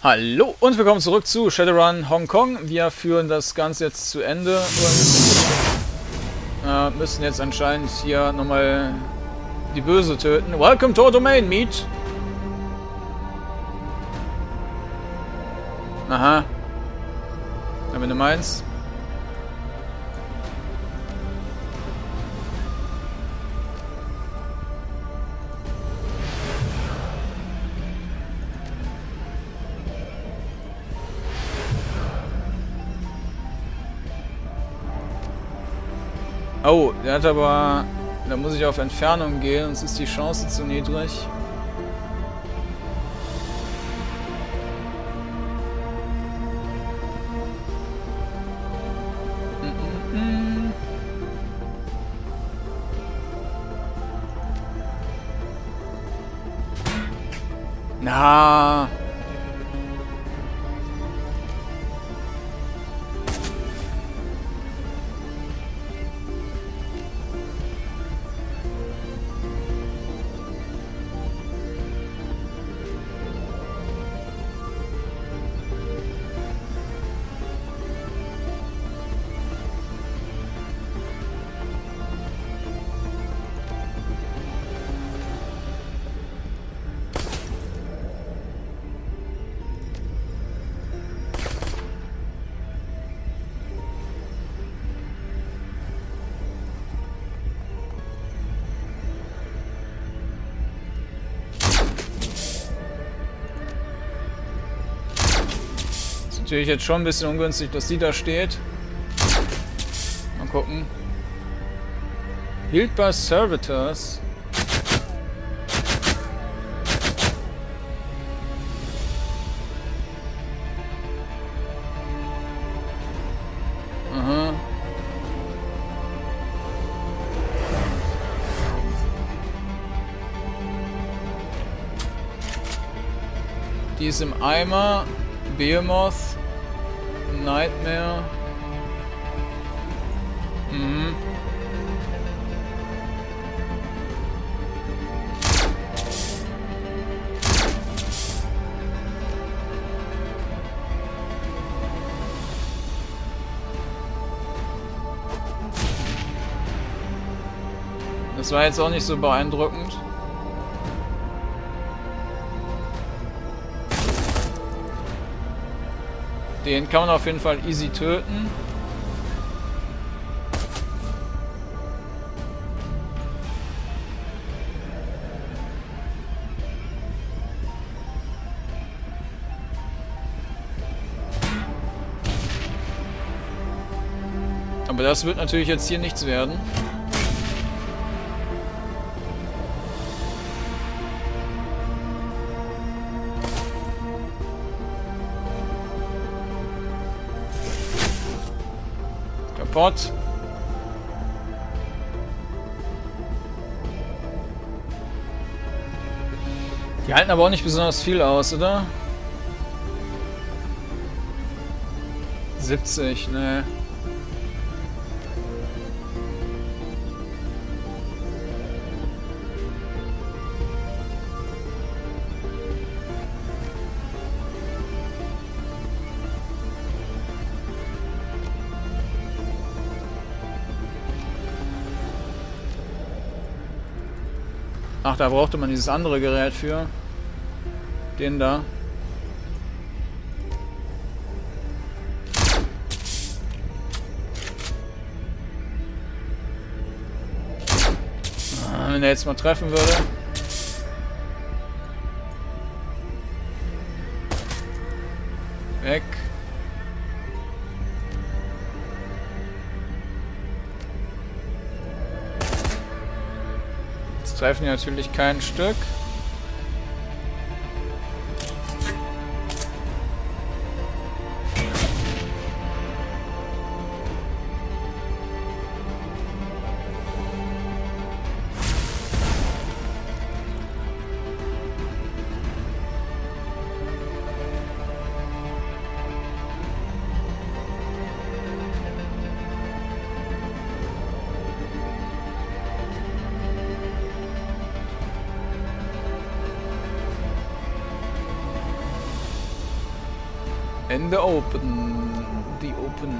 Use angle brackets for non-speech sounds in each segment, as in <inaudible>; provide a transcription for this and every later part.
Hallo und willkommen zurück zu Shadowrun Hongkong. Wir führen das Ganze jetzt zu Ende und äh, müssen jetzt anscheinend hier nochmal die Böse töten. Welcome to our domain, Meet! Aha. Ja, wenn du meinst. Oh, der hat aber... Da muss ich auf Entfernung gehen, sonst ist die Chance zu niedrig. Na. Natürlich jetzt schon ein bisschen ungünstig, dass die da steht. Mal gucken. Hielt by Servitors. Aha. Die ist im Eimer. Behemoth. Nightmare. Mhm. Das war jetzt auch nicht so beeindruckend. Den kann man auf jeden Fall easy töten. Aber das wird natürlich jetzt hier nichts werden. Kaputt. Die halten aber auch nicht besonders viel aus, oder? 70, ne. Da brauchte man dieses andere Gerät für. Den da. Ah, Wenn er jetzt mal treffen würde. Treffen die natürlich kein Stück. In the open. The open.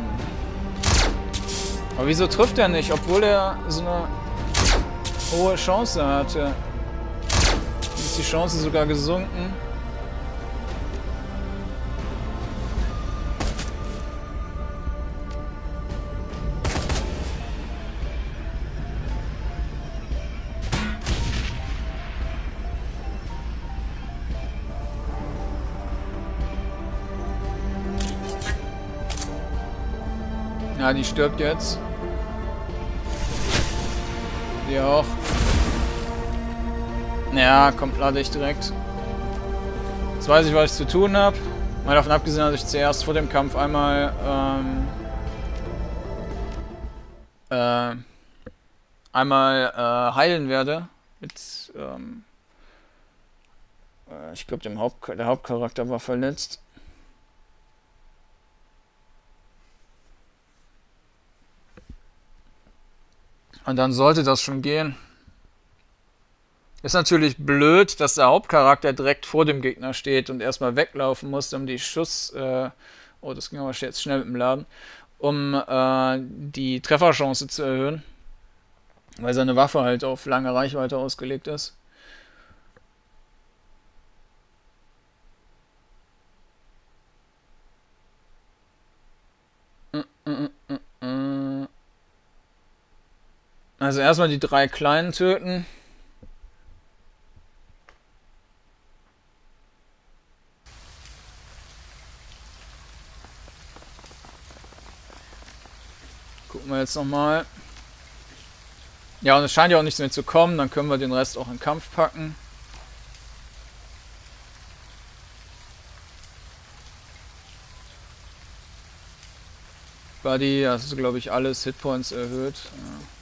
Aber wieso trifft er nicht, obwohl er so eine hohe Chance hatte? Ist die Chance sogar gesunken? Ja, die stirbt jetzt. Die auch. Ja, kommt lade ich direkt. Jetzt weiß ich, was ich zu tun habe. Mal davon abgesehen, dass ich zuerst vor dem Kampf einmal ähm, äh, einmal äh, heilen werde. Mit ähm, äh, ich glaube, Haupt der Hauptcharakter war verletzt. Und dann sollte das schon gehen. Ist natürlich blöd, dass der Hauptcharakter direkt vor dem Gegner steht und erstmal weglaufen musste, um die Schuss. Äh, oh, das ging aber jetzt schnell mit dem Laden. Um äh, die Trefferchance zu erhöhen. Weil seine Waffe halt auf lange Reichweite ausgelegt ist. Also erstmal die drei kleinen töten. Gucken wir jetzt nochmal. Ja, und es scheint ja auch nichts mehr zu kommen. Dann können wir den Rest auch in Kampf packen. Buddy, das ist glaube ich alles Hitpoints erhöht. Ja.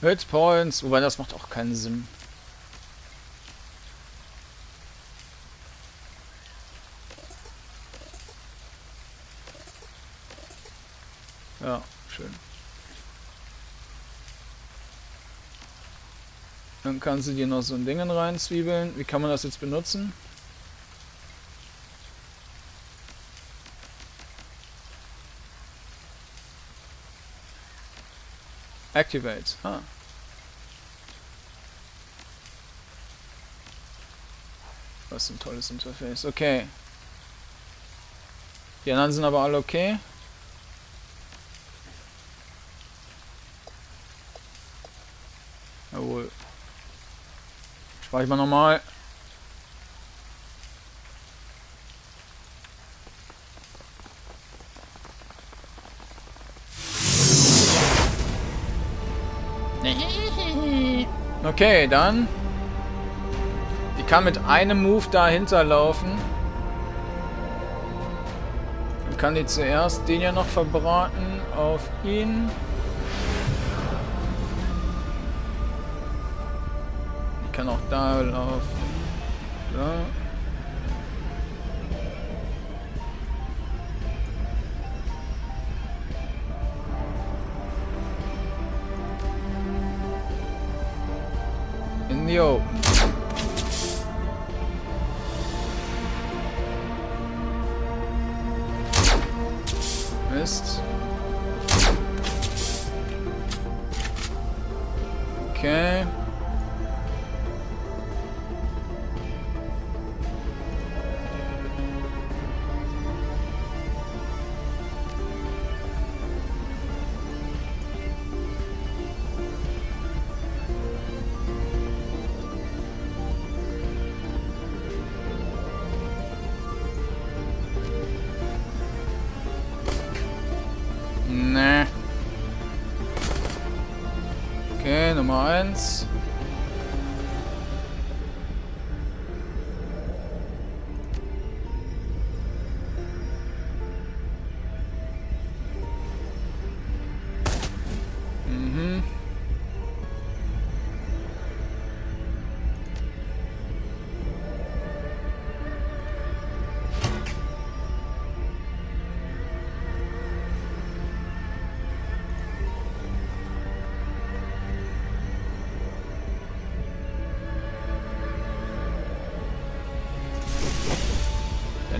Hitpoints, wobei das macht auch keinen Sinn. Ja, schön. Dann kannst du dir noch so ein Ding reinzwiebeln. Wie kann man das jetzt benutzen? Activate. Ah. Was ein tolles Interface. Okay. Die anderen sind aber alle okay. Jawohl. Speichere ich mal nochmal. Okay, dann. Die kann mit einem Move dahinter laufen. Dann kann die zuerst den ja noch verbraten auf ihn. Die kann auch da laufen. Nummer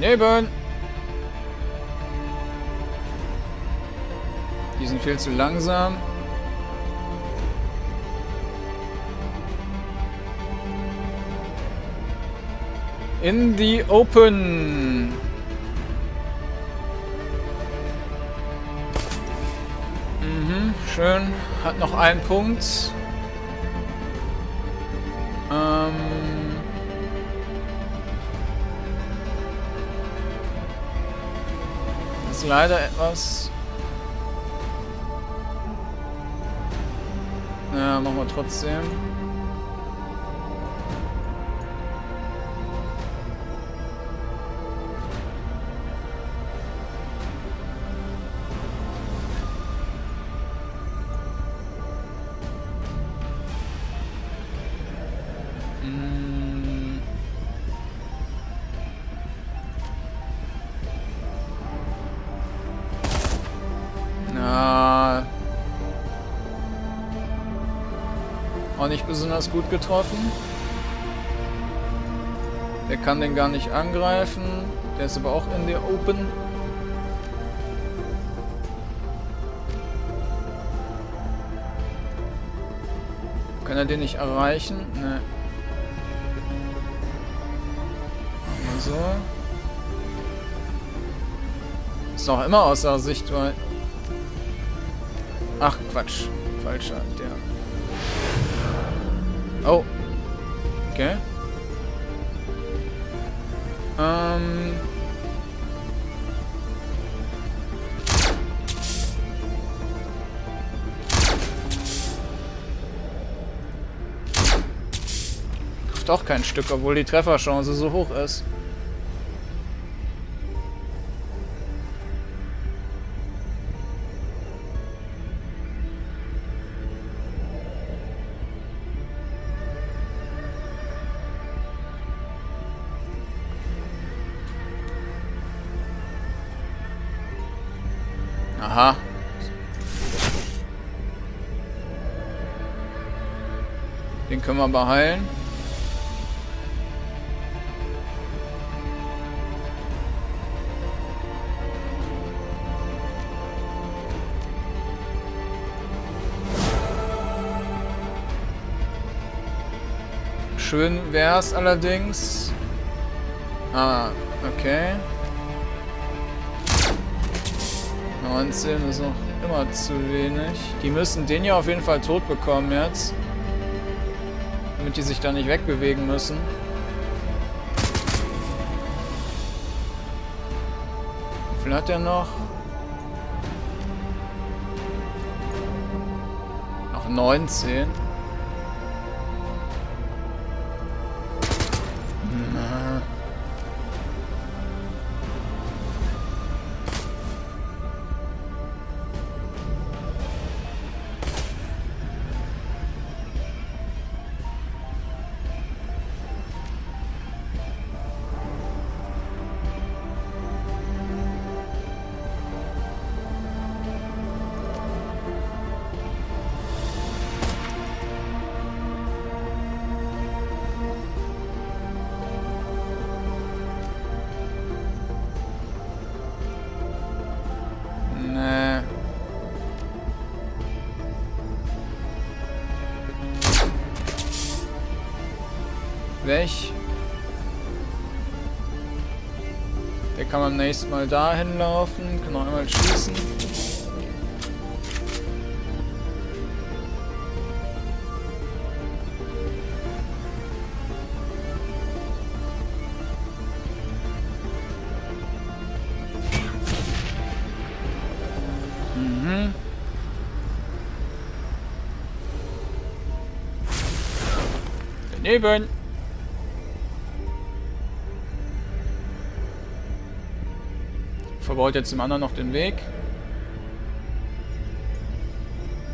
Daneben! Die sind viel zu langsam. In the open. Mhm, schön. Hat noch einen Punkt. Leider etwas. Ja, machen wir trotzdem. Besonders gut getroffen. Der kann den gar nicht angreifen. Der ist aber auch in der Open. Kann er den nicht erreichen? Ne. So. Ist noch immer außer Sichtweite. Ach, Quatsch. Falscher, der. Oh. Okay. Ähm. Trifft kein Stück, obwohl die Trefferchance so hoch ist. Wir beheilen. Schön wär's allerdings. Ah, okay. 19 ist noch immer zu wenig. Die müssen den ja auf jeden Fall tot bekommen jetzt. Die sich da nicht wegbewegen müssen. Wie viel hat der noch? Noch 19. nächsten Mal dahin laufen, kann noch einmal schießen. Mhm. Daneben. Verbaut jetzt dem anderen noch den Weg.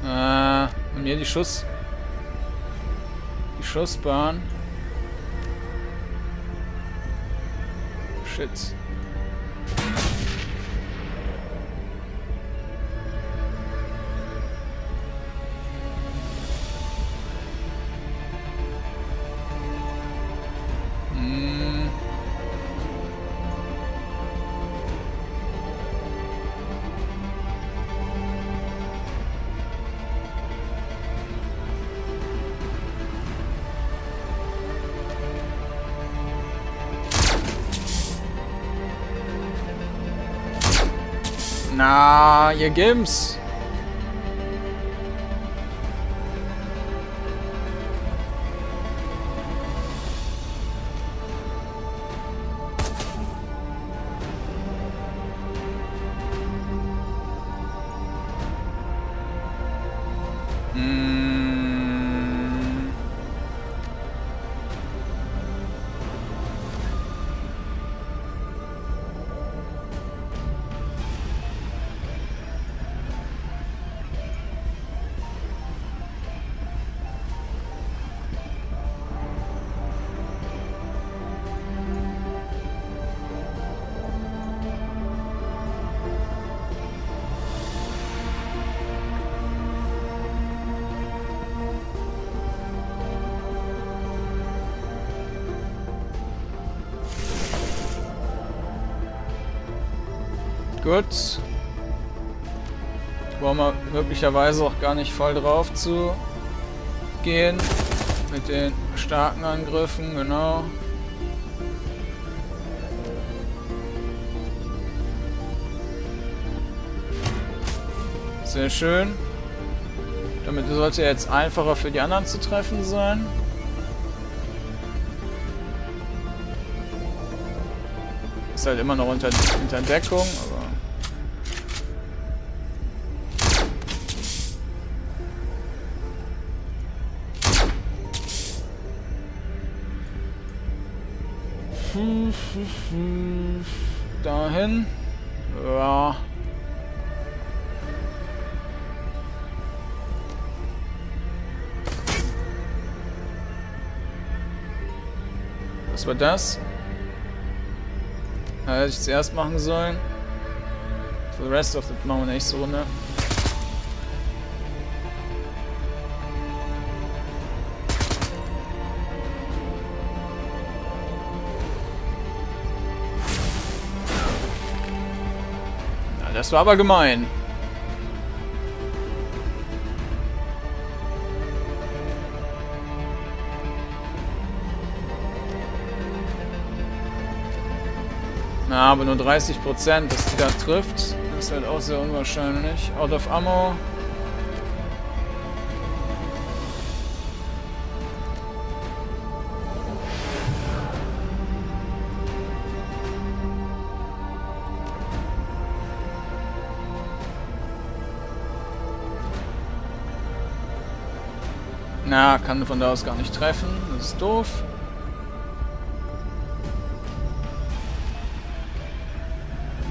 Äh, und hier die Schuss. Die Schussbahn. Shit. Ihr Gims. Gut. Brauchen wir möglicherweise auch gar nicht voll drauf zu gehen. Mit den starken Angriffen, genau. Sehr schön. Damit sollte er jetzt einfacher für die anderen zu treffen sein. Ist halt immer noch unter, unter Deckung, Dahin. Ja. Was war das? Hätte ich zuerst machen sollen. For the rest of the machen wir nächste Runde. Das war aber gemein. Na, aber nur 30%, dass die da trifft, ist halt auch sehr unwahrscheinlich. Out of Ammo. Na, kann von da aus gar nicht treffen. Das ist doof.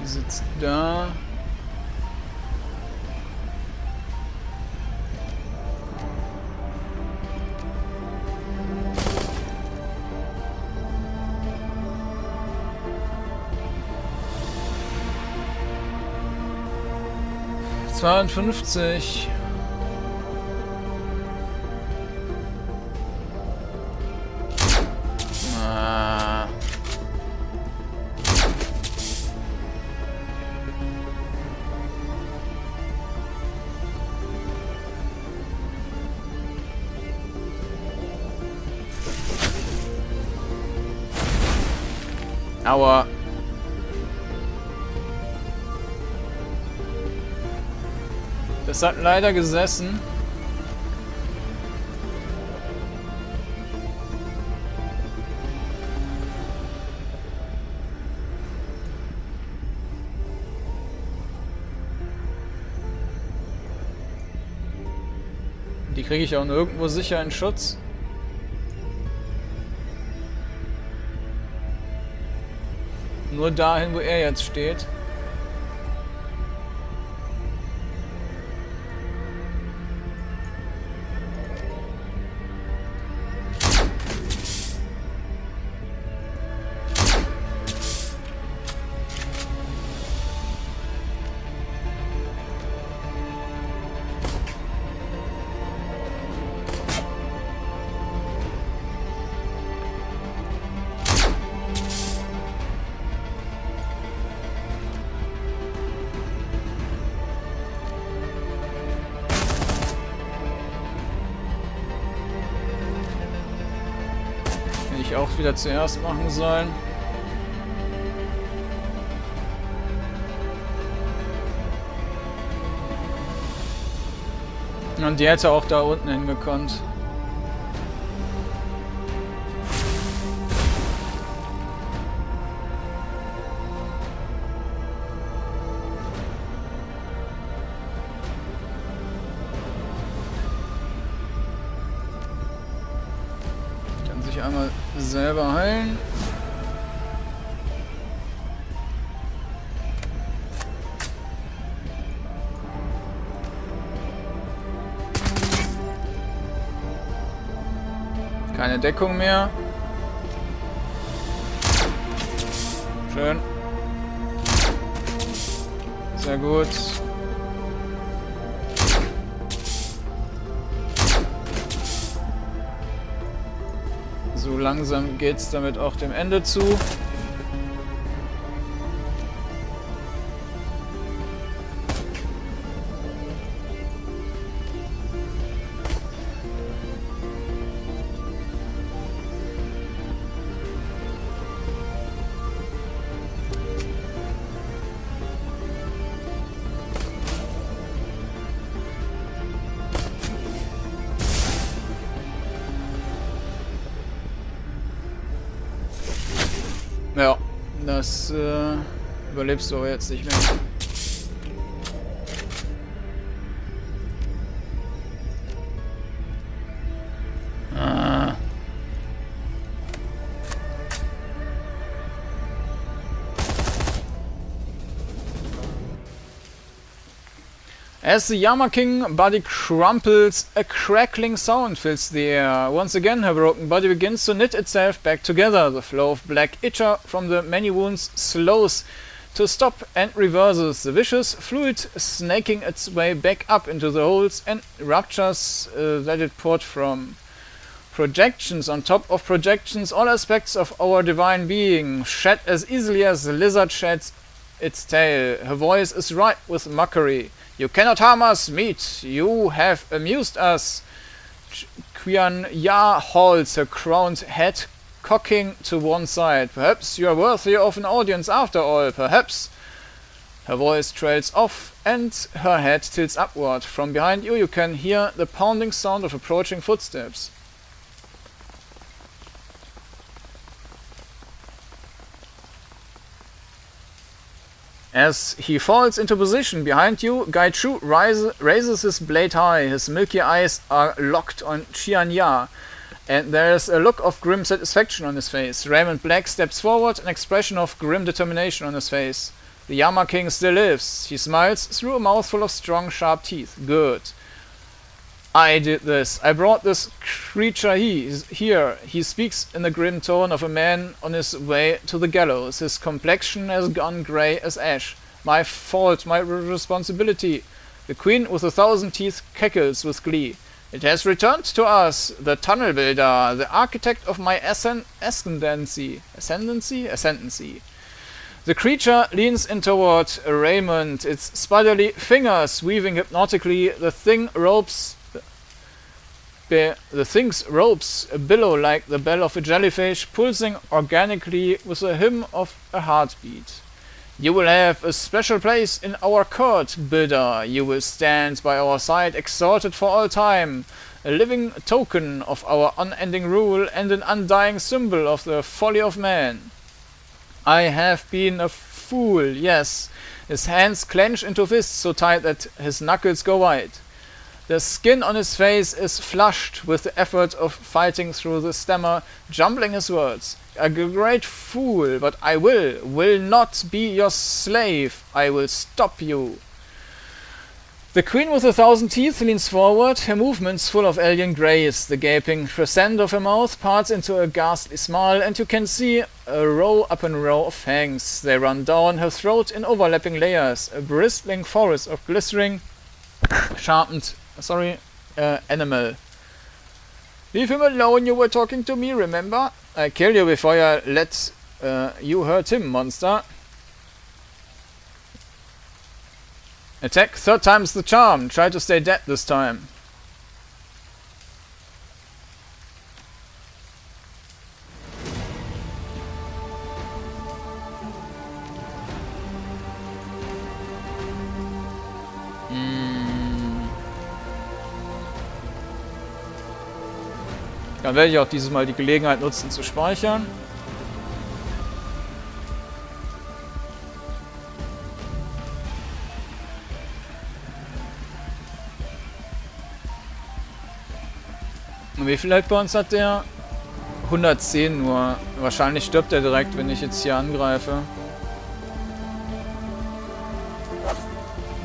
Die sitzt da. Zweiundfünfzig. Hat leider gesessen. Die kriege ich auch nirgendwo sicher in Schutz. Nur dahin, wo er jetzt steht. wieder zuerst machen sollen. Und die hätte auch da unten hingekonnt. Deckung mehr. Schön. Sehr gut. So langsam geht es damit auch dem Ende zu. Das äh, überlebst du aber jetzt nicht mehr. As the Yama King body crumples, a crackling sound fills the air. Once again, her broken body begins to knit itself back together. The flow of black ichor from the many wounds slows to stop and reverses, the vicious fluid snaking its way back up into the holes and ruptures uh, that it poured from. Projections on top of projections, all aspects of our divine being, shed as easily as the lizard sheds its tail. Her voice is ripe with mockery. You cannot harm us, meat. You have amused us. Qian Ya holds her crowned head cocking to one side. Perhaps you are worthy of an audience after all. Perhaps. Her voice trails off and her head tilts upward. From behind you, you can hear the pounding sound of approaching footsteps. As he falls into position behind you, Gaichu rise, raises his blade high. His milky eyes are locked on Qian Ya, and there is a look of grim satisfaction on his face. Raymond Black steps forward, an expression of grim determination on his face. The Yama King still lives. He smiles through a mouthful of strong, sharp teeth. Good. I did this. I brought this creature he, here. He speaks in the grim tone of a man on his way to the gallows. His complexion has gone grey as ash. My fault, my responsibility. The queen with a thousand teeth cackles with glee. It has returned to us, the tunnel builder, the architect of my ascend ascendancy. Ascendancy? Ascendancy. The creature leans in toward Raymond, its spiderly fingers weaving hypnotically. The thing ropes the thing's ropes a billow like the bell of a jellyfish, pulsing organically with the hymn of a heartbeat. You will have a special place in our court, Builder. You will stand by our side, exalted for all time, a living token of our unending rule and an undying symbol of the folly of man. I have been a fool, yes. His hands clench into fists so tight that his knuckles go white. The skin on his face is flushed with the effort of fighting through the stammer, jumbling his words. A great fool, but I will, will not be your slave. I will stop you. The queen with a thousand teeth leans forward, her movements full of alien grace. The gaping crescent of her mouth parts into a ghastly smile, and you can see a row upon row of fangs. They run down her throat in overlapping layers, a bristling forest of glittering, sharpened sorry, uh, animal. Leave him alone, you were talking to me, remember? I kill you before I let uh, you hurt him, monster. Attack third time's the charm. Try to stay dead this time. Dann werde ich auch dieses Mal die Gelegenheit nutzen zu speichern. Und wie viel Hitpoints hat der? 110 nur. Wahrscheinlich stirbt er direkt, wenn ich jetzt hier angreife.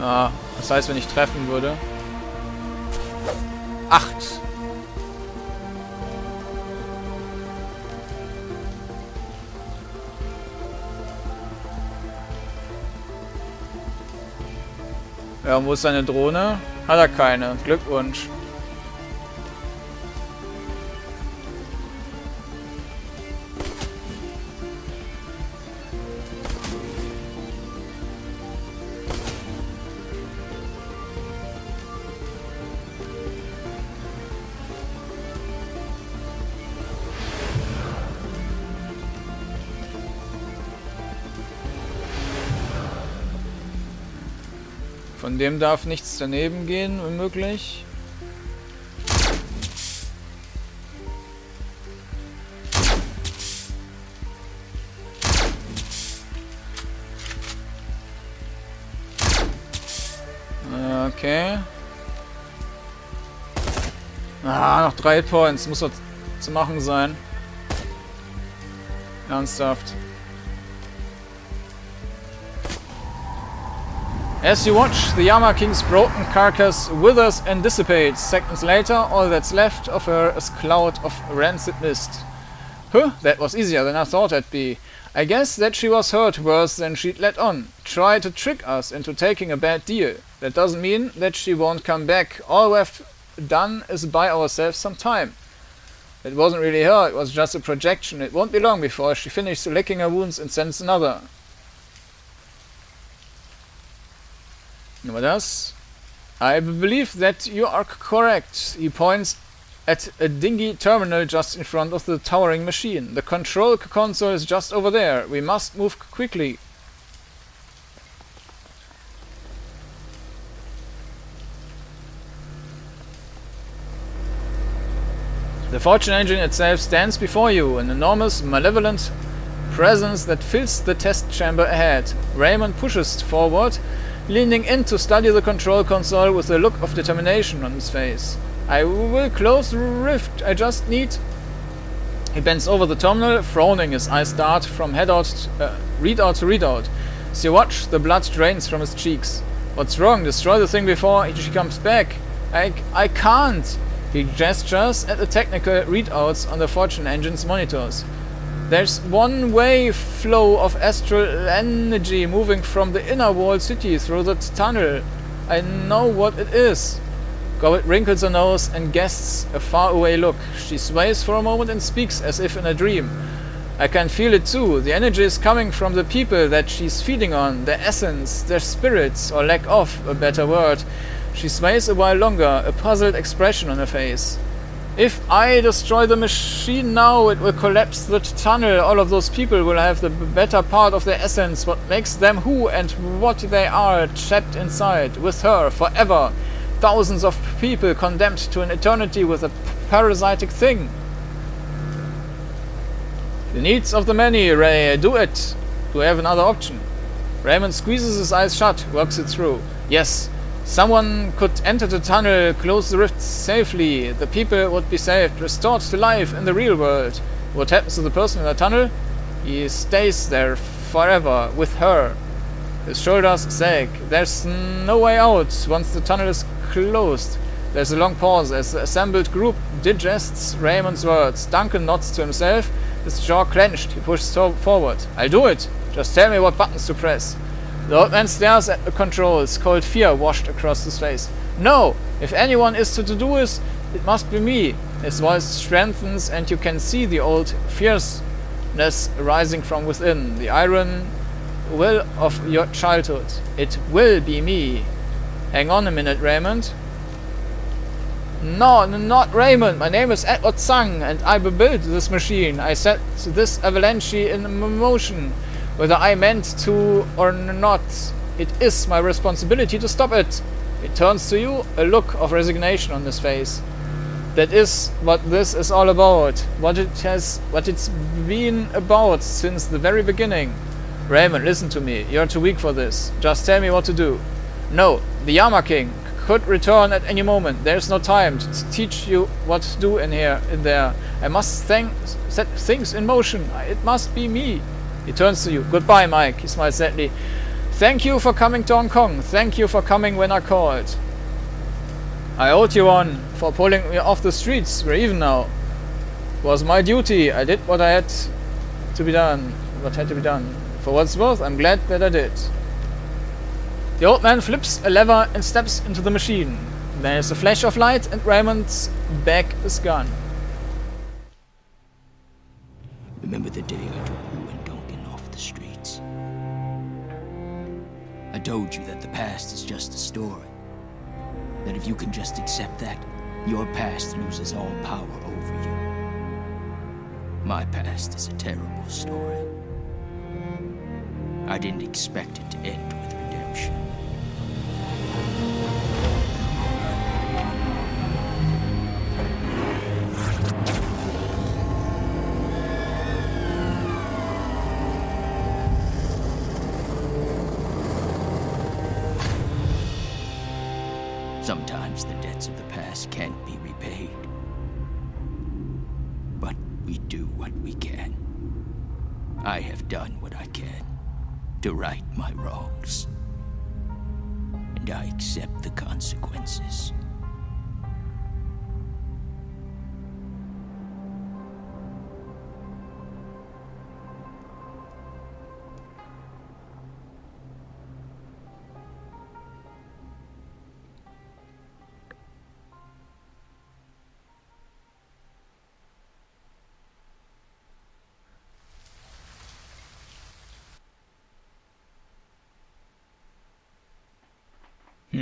Ah, das heißt, wenn ich treffen würde. 8. Ja, wo ist seine Drohne? Hat er keine. Glückwunsch. Von dem darf nichts daneben gehen, unmöglich. Okay. Ah, noch drei Points. Muss doch zu machen sein. Ernsthaft. As you watch, the Yama King's broken carcass withers and dissipates. Seconds later, all that's left of her is a cloud of rancid mist. Huh, that was easier than I thought it'd be. I guess that she was hurt worse than she'd let on. Try to trick us into taking a bad deal. That doesn't mean that she won't come back. All we've done is buy ourselves some time. It wasn't really her, it was just a projection. It won't be long before she finishes licking her wounds and sends another. Nummer das. I believe that you are correct. He points at a dingy terminal just in front of the towering machine. The control console is just over there. We must move quickly. The fortune engine itself stands before you, an enormous, malevolent presence that fills the test chamber ahead. Raymond pushes forward leaning in to study the control console with a look of determination on his face. I will close the rift, I just need... He bends over the terminal, frowning, his eyes dart from headout, uh, readout to readout. As you watch, the blood drains from his cheeks. What's wrong? Destroy the thing before she comes back. I, I can't! He gestures at the technical readouts on the Fortune Engine's monitors. There's one way flow of astral energy moving from the inner wall city through that tunnel. I know what it is. Gobbet wrinkles her nose and guests a faraway look. She sways for a moment and speaks as if in a dream. I can feel it too. The energy is coming from the people that she's feeding on, their essence, their spirits, or lack of a better word. She sways a while longer, a puzzled expression on her face. If I destroy the machine now, it will collapse the tunnel. All of those people will have the better part of their essence, what makes them who and what they are, trapped inside, with her, forever. Thousands of people condemned to an eternity with a parasitic thing. The needs of the many, Ray, do it. Do I have another option? Raymond squeezes his eyes shut, works it through. Yes, Someone could enter the tunnel, close the rift safely. The people would be saved, restored to life in the real world. What happens to the person in the tunnel? He stays there forever with her. His shoulders sag. There's no way out once the tunnel is closed. There's a long pause as the assembled group digests Raymond's words. Duncan nods to himself, his jaw clenched. He pushes forward. I'll do it. Just tell me what buttons to press. The old man stares at the controls, cold fear washed across his face. No! If anyone is to do this, it must be me. His voice strengthens and you can see the old fierceness rising from within. The iron will of your childhood. It will be me. Hang on a minute, Raymond. No, not Raymond. My name is Edward Tsang, and I built this machine. I set this avalanche in motion. Whether I meant to or not, it is my responsibility to stop it. It turns to you, a look of resignation on his face. That is what this is all about. What it has what it's been about since the very beginning. Raymond, listen to me. You're too weak for this. Just tell me what to do. No, the Yama King could return at any moment. There's no time to teach you what to do in here, in there. I must set things in motion. It must be me. He turns to you. Goodbye, Mike. He smiles sadly. Thank you for coming to Hong Kong. Thank you for coming when I called. I owed you one for pulling me off the streets. We're even now. It was my duty. I did what I had to be done. What had to be done. For what's worth, I'm glad that I did. The old man flips a lever and steps into the machine. There's a flash of light and Raymond's back is gone. Remember the day I took you the streets? I told you that the past is just a story. That if you can just accept that, your past loses all power over you. My past is a terrible story. I didn't expect it to end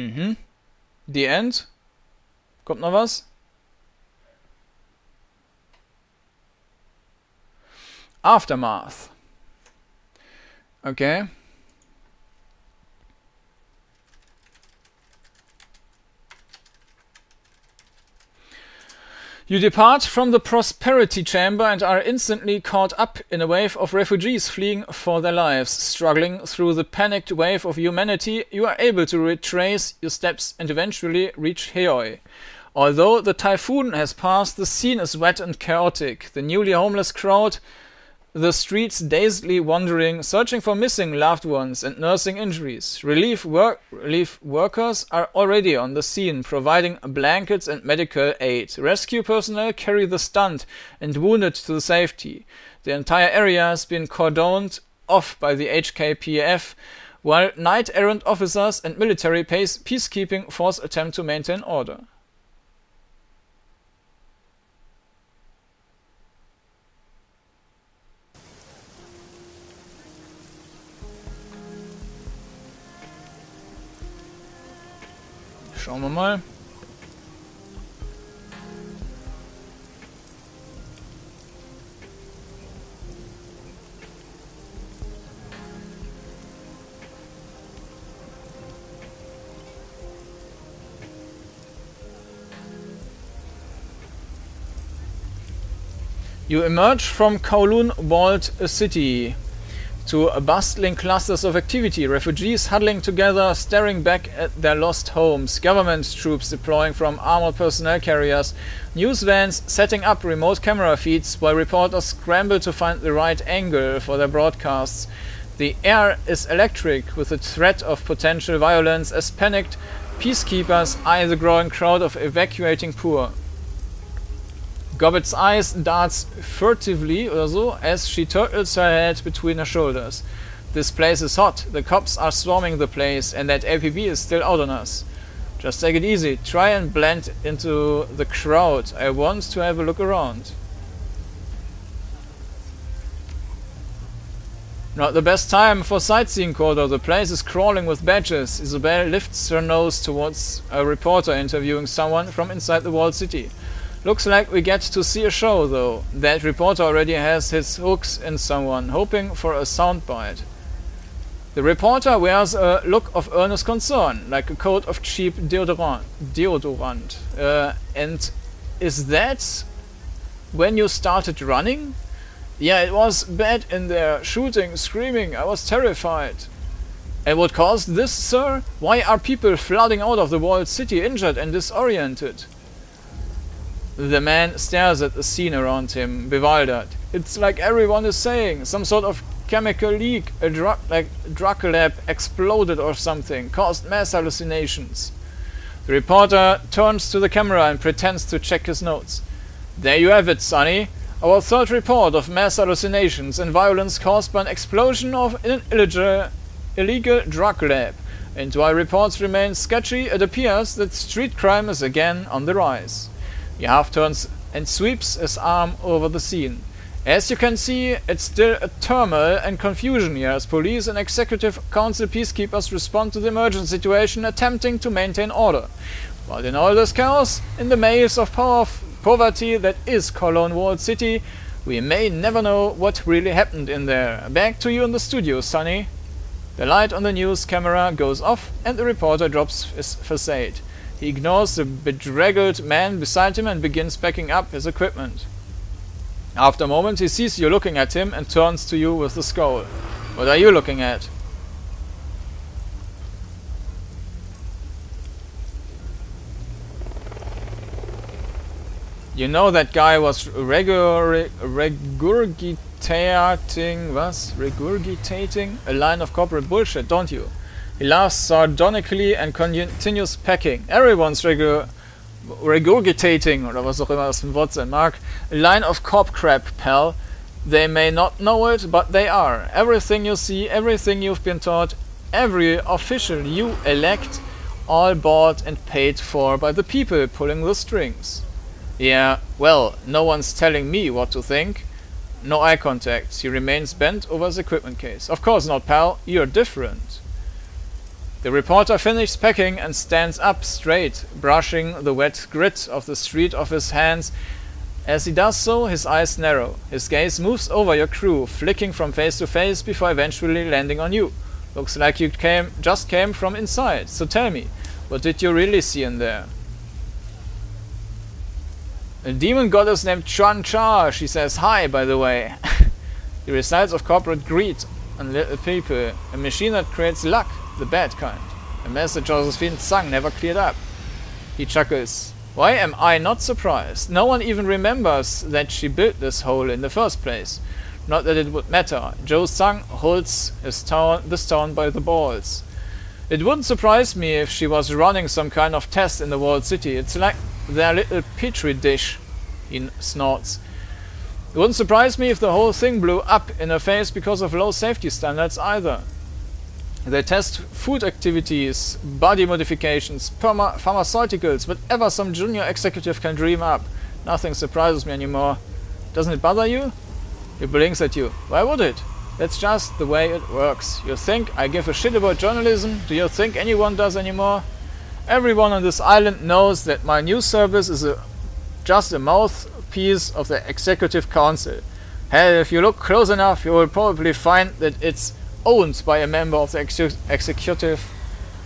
Mhm. The End. Kommt noch was? Aftermath. Okay. You depart from the Prosperity Chamber and are instantly caught up in a wave of refugees fleeing for their lives. Struggling through the panicked wave of humanity, you are able to retrace your steps and eventually reach Heoi. Although the typhoon has passed, the scene is wet and chaotic. The newly homeless crowd the streets dazedly wandering, searching for missing loved ones and nursing injuries. Relief, work, relief workers are already on the scene, providing blankets and medical aid. Rescue personnel carry the stunned and wounded to safety. The entire area has been cordoned off by the HKPF, while knight errant officers and military peace peacekeeping force attempt to maintain order. Schauen wir mal. You emerge from Kowloon Walled City to bustling clusters of activity, refugees huddling together, staring back at their lost homes, government troops deploying from armored personnel carriers, news vans setting up remote camera feeds while reporters scramble to find the right angle for their broadcasts. The air is electric with the threat of potential violence as panicked peacekeepers eye the growing crowd of evacuating poor. Gobbet's eyes darts furtively or so as she turtles her head between her shoulders. This place is hot, the cops are swarming the place, and that APB is still out on us. Just take it easy, try and blend into the crowd. I want to have a look around. Not the best time for sightseeing, Cordo. The place is crawling with badges. Isabel lifts her nose towards a reporter interviewing someone from inside the walled city. Looks like we get to see a show, though. That reporter already has his hooks in someone, hoping for a soundbite. The reporter wears a look of earnest concern, like a coat of cheap deodorant, deodorant uh, and is that when you started running? Yeah, it was bad in there, shooting, screaming, I was terrified. And what caused this, sir? Why are people flooding out of the walled city injured and disoriented? The man stares at the scene around him, bewildered. It's like everyone is saying, some sort of chemical leak, a drug like drug lab exploded or something, caused mass hallucinations. The reporter turns to the camera and pretends to check his notes. There you have it, Sonny. Our third report of mass hallucinations and violence caused by an explosion of an illegal, illegal drug lab. And while reports remain sketchy, it appears that street crime is again on the rise. He half turns and sweeps his arm over the scene. As you can see, it's still a turmoil and confusion here as police and executive council peacekeepers respond to the emergency situation attempting to maintain order. While in all this chaos, in the maze of poverty that is Kowloon Walled City, we may never know what really happened in there. Back to you in the studio, Sonny. The light on the news camera goes off and the reporter drops his facade. He ignores the bedraggled man beside him and begins packing up his equipment. After a moment he sees you looking at him and turns to you with a scowl. What are you looking at? You know that guy was regur regurgitating, was? Regurgitating a line of corporate bullshit, don't you? He laughs sardonically and continues packing. Everyone's regur regurgitating, oder was auch immer das für Wort sein mag, a line of cop crap, pal. They may not know it, but they are. Everything you see, everything you've been taught, every official you elect, all bought and paid for by the people pulling the strings. Yeah, well, no one's telling me what to think. No eye contact. He remains bent over his equipment case. Of course not, pal. You're different. The reporter finishes packing and stands up straight, brushing the wet grit of the street off his hands. As he does so, his eyes narrow. His gaze moves over your crew, flicking from face to face before eventually landing on you. Looks like you came just came from inside. So tell me, what did you really see in there? A demon goddess named Chuan Cha. She says hi, by the way. <laughs> he recites of corporate greed on little people, a machine that creates luck the bad kind. A mess that Josephine Tsang never cleared up. He chuckles. Why am I not surprised? No one even remembers that she built this hole in the first place. Not that it would matter. Joe Tsang holds his town by the balls. It wouldn't surprise me if she was running some kind of test in the walled city. It's like their little petri dish, he snorts. It wouldn't surprise me if the whole thing blew up in her face because of low safety standards either. They test food activities, body modifications, pharmaceuticals, whatever some junior executive can dream up. Nothing surprises me anymore. Doesn't it bother you? He blinks at you. Why would it? That's just the way it works. You think I give a shit about journalism? Do you think anyone does anymore? Everyone on this island knows that my news service is a, just a mouthpiece of the executive council. Hell, if you look close enough, you will probably find that it's owned by a member of the executive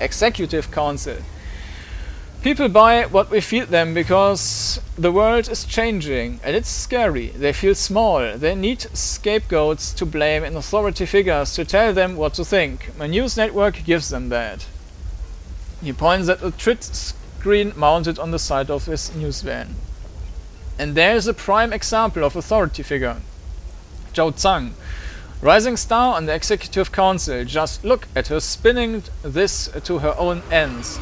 executive council. People buy what we feed them because the world is changing and it's scary. They feel small. They need scapegoats to blame and authority figures to tell them what to think. My news network gives them that. He points at the trid screen mounted on the side of his news van. And there is a prime example of authority figure. Zhao Tsang, Rising star on the executive council, just look at her spinning this to her own ends.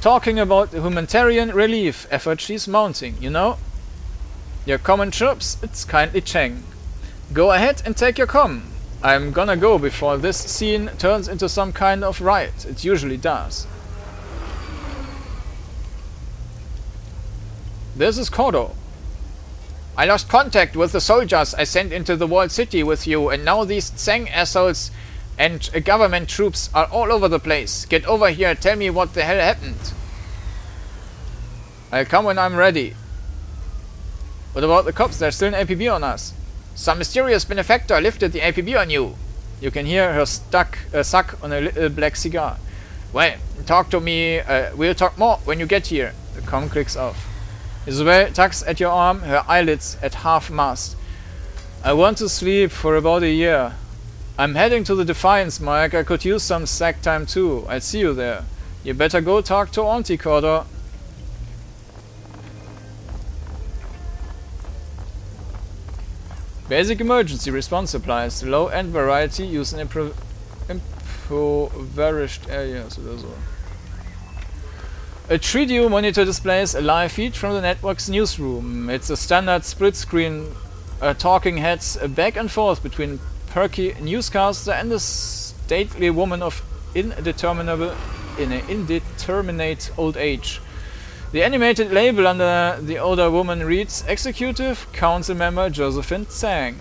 Talking about the humanitarian relief effort she's mounting, you know? Your common troops, it's kindly Cheng. Go ahead and take your com. I'm gonna go before this scene turns into some kind of riot. It usually does. This is Kodo. I lost contact with the soldiers I sent into the walled city with you, and now these Tsang assholes and government troops are all over the place. Get over here, tell me what the hell happened. I'll come when I'm ready. What about the cops? There's still an APB on us. Some mysterious benefactor lifted the APB on you. You can hear her stuck, uh, suck on a little black cigar. Well, talk to me. Uh, we'll talk more when you get here. The com clicks off. Isabel tugs at your arm, her eyelids at half-mast. I want to sleep for about a year. I'm heading to the Defiance, Mike. I could use some sack time too. I'll see you there. You better go talk to Auntie Corder. Basic emergency response supplies. Low-end variety used in impoverished areas oder so. A Trideo monitor displays a live feed from the network's newsroom. It's a standard split screen uh, talking heads back and forth between perky newscaster and a stately woman of indeterminable in an indeterminate old age. The animated label under the older woman reads Executive Council Member Josephine Tsang.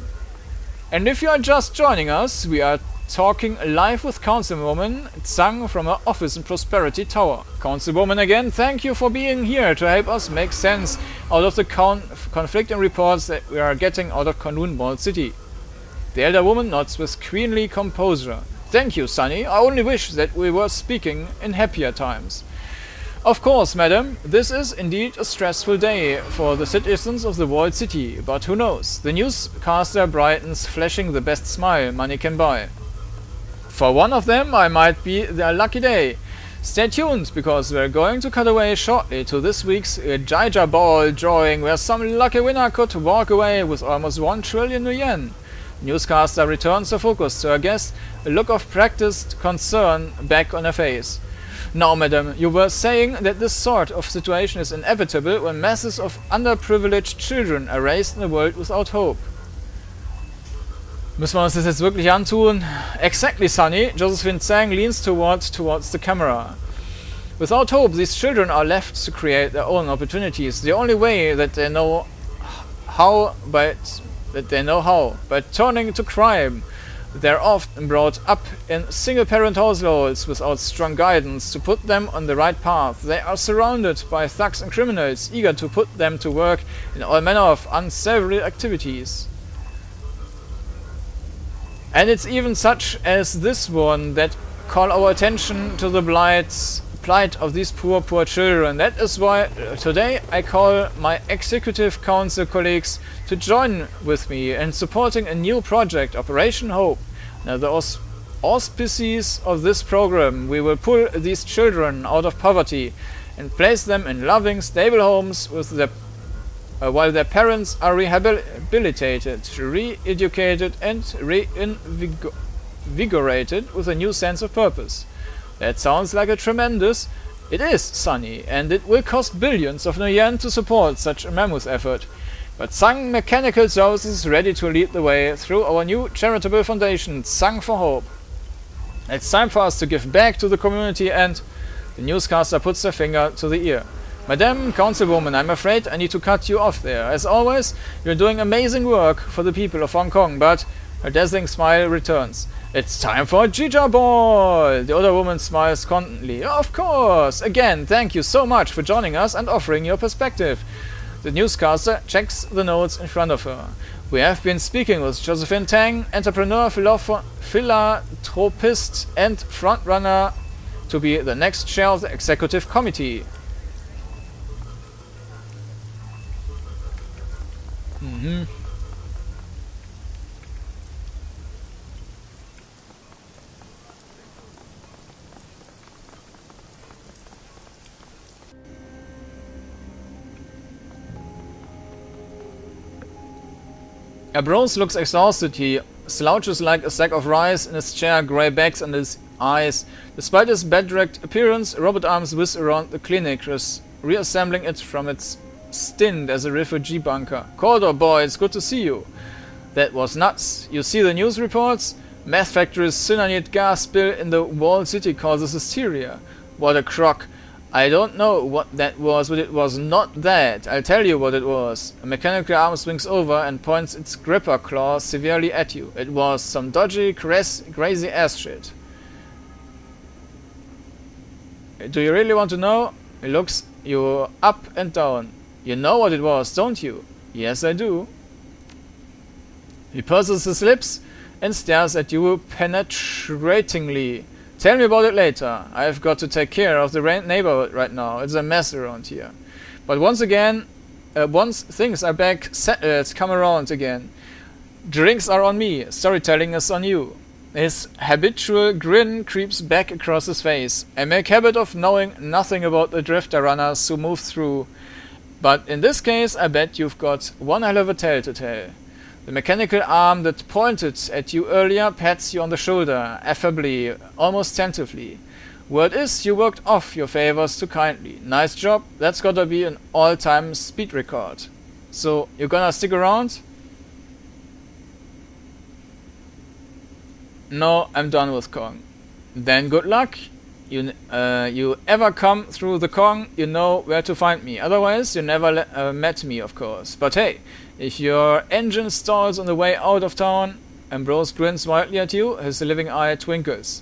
And if you are just joining us, we are talking live with Councilwoman Tsang from her office in Prosperity Tower. Councilwoman again, thank you for being here to help us make sense out of the con conflicting reports that we are getting out of Kowloon Walled City. The elder woman nods with queenly composure. Thank you, Sonny. I only wish that we were speaking in happier times. Of course, madam, this is indeed a stressful day for the citizens of the walled city, but who knows? The newscaster brightens, flashing the best smile money can buy. For one of them, I might be their lucky day. Stay tuned, because we're going to cut away shortly to this week's uh, Jaija Ball drawing, where some lucky winner could walk away with almost 1 trillion yen. Newscaster returns the focus to her guest, a look of practiced concern back on her face. Now, madam, you were saying that this sort of situation is inevitable when masses of underprivileged children are raised in a world without hope. Müssen wir uns das jetzt wirklich antun? Exactly, Sonny. Josephine Tsang leans toward, towards the camera. Without hope, these children are left to create their own opportunities. The only way that they know how, but that they know how, by turning to crime, they're often brought up in single-parent households without strong guidance to put them on the right path. They are surrounded by thugs and criminals eager to put them to work in all manner of unsavory activities. And it's even such as this one that call our attention to the blights, plight of these poor, poor children. That is why uh, today I call my Executive Council colleagues to join with me in supporting a new project, Operation Hope. Now the aus auspices of this program, we will pull these children out of poverty and place them in loving, stable homes with their, uh, while their parents are rehabilitated, re-educated and reinvigorated with a new sense of purpose. That sounds like a tremendous... It is, Sonny, and it will cost billions of yen to support such a mammoth effort. But Tsang Mechanical Services is ready to lead the way through our new charitable foundation, Tsang for Hope. It's time for us to give back to the community and... The newscaster puts their finger to the ear. Madam Councilwoman, I'm afraid I need to cut you off there. As always, you're doing amazing work for the people of Hong Kong, but her dazzling smile returns. It's time for Jaija Ball! The older woman smiles contently. Of course! Again, thank you so much for joining us and offering your perspective. The newscaster checks the notes in front of her. We have been speaking with Josephine Tsang, entrepreneur, philanthropist, and frontrunner to be the next chair of the executive committee. Mhm. Ambrose looks exhausted. He slouches like a sack of rice in his chair, grey bags under his eyes. Despite his bed-wrecked appearance, robot arms whiz around the clinic, reassembling it from its stint as a refugee bunker. Corridor boy, it's good to see you. That was nuts. You see the news reports? Meth factory's cyanide gas spill in the walled city causes hysteria. What a crock. I don't know what that was, but it was not that. I'll tell you what it was. A mechanical arm swings over and points its gripper claw severely at you. It was some dodgy, crazy ass shit. Do you really want to know? It looks you up and down. You know what it was, don't you? Yes, I do. He purses his lips and stares at you penetratingly. Tell me about it later. I've got to take care of the neighborhood right now. It's a mess around here. But once again, uh, once things are back settled, come around again. Drinks are on me, storytelling is on you. His habitual grin creeps back across his face. I make habit of knowing nothing about the drifter runners who move through. But in this case, I bet you've got one hell of a tale to tell. The mechanical arm that pointed at you earlier pats you on the shoulder, affably, almost tentatively. Word is, you worked off your favors too kindly. Nice job, that's gotta be an all-time speed record. So, you gonna stick around? No, I'm done with Kong. Then good luck. You, uh, you ever come through the Kong, you know where to find me. Otherwise, you never uh, met me, of course. But hey, if your engine stalls on the way out of town, Ambrose grins wildly at you, his living eye twinkles.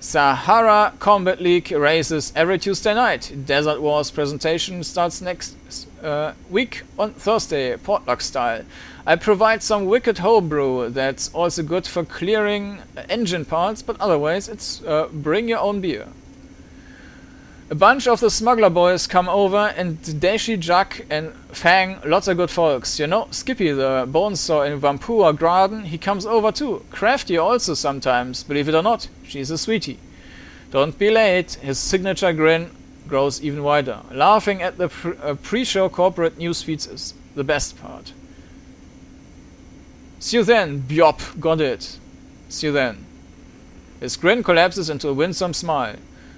Sahara Combat League races every Tuesday night. Desert Wars presentation starts next uh, week on Thursday, Portlock style. I provide some wicked homebrew that's also good for clearing engine parts, but otherwise it's uh, bring your own beer. A bunch of the smuggler boys come over and Dashi, Jack and Fang, lots of good folks. You know, Skippy the bonesaw in Whampoa Garden, he comes over too. Crafty also sometimes, believe it or not, she's a sweetie. Don't be late, his signature grin grows even wider. Laughing at the uh, pre-show corporate news feeds is the best part. See you then, Biop, got it. See you then. His grin collapses into a winsome smile.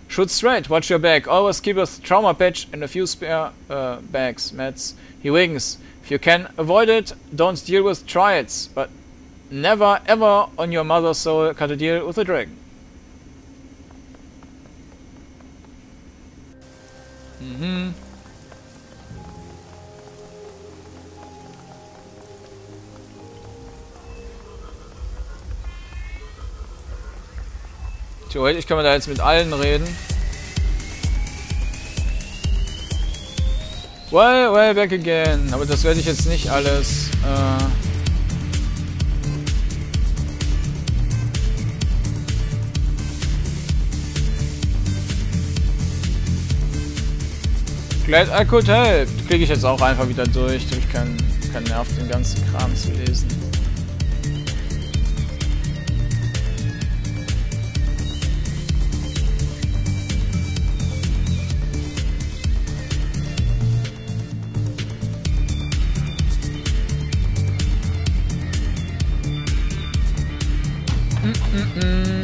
Shoot straight, watch your back. Always keep a trauma patch and a few spare uh, bags, mats. He winks. If you can avoid it, don't deal with triads, but never ever on your mother's soul cut a deal with a dragon. Mhm. Theoretisch kann man da jetzt mit allen reden. Well, well, back again. Aber das werde ich jetzt nicht alles... Äh Glad I could help. Kriege ich jetzt auch einfach wieder durch. Ich keinen kein Nerv, den ganzen Kram zu lesen. Der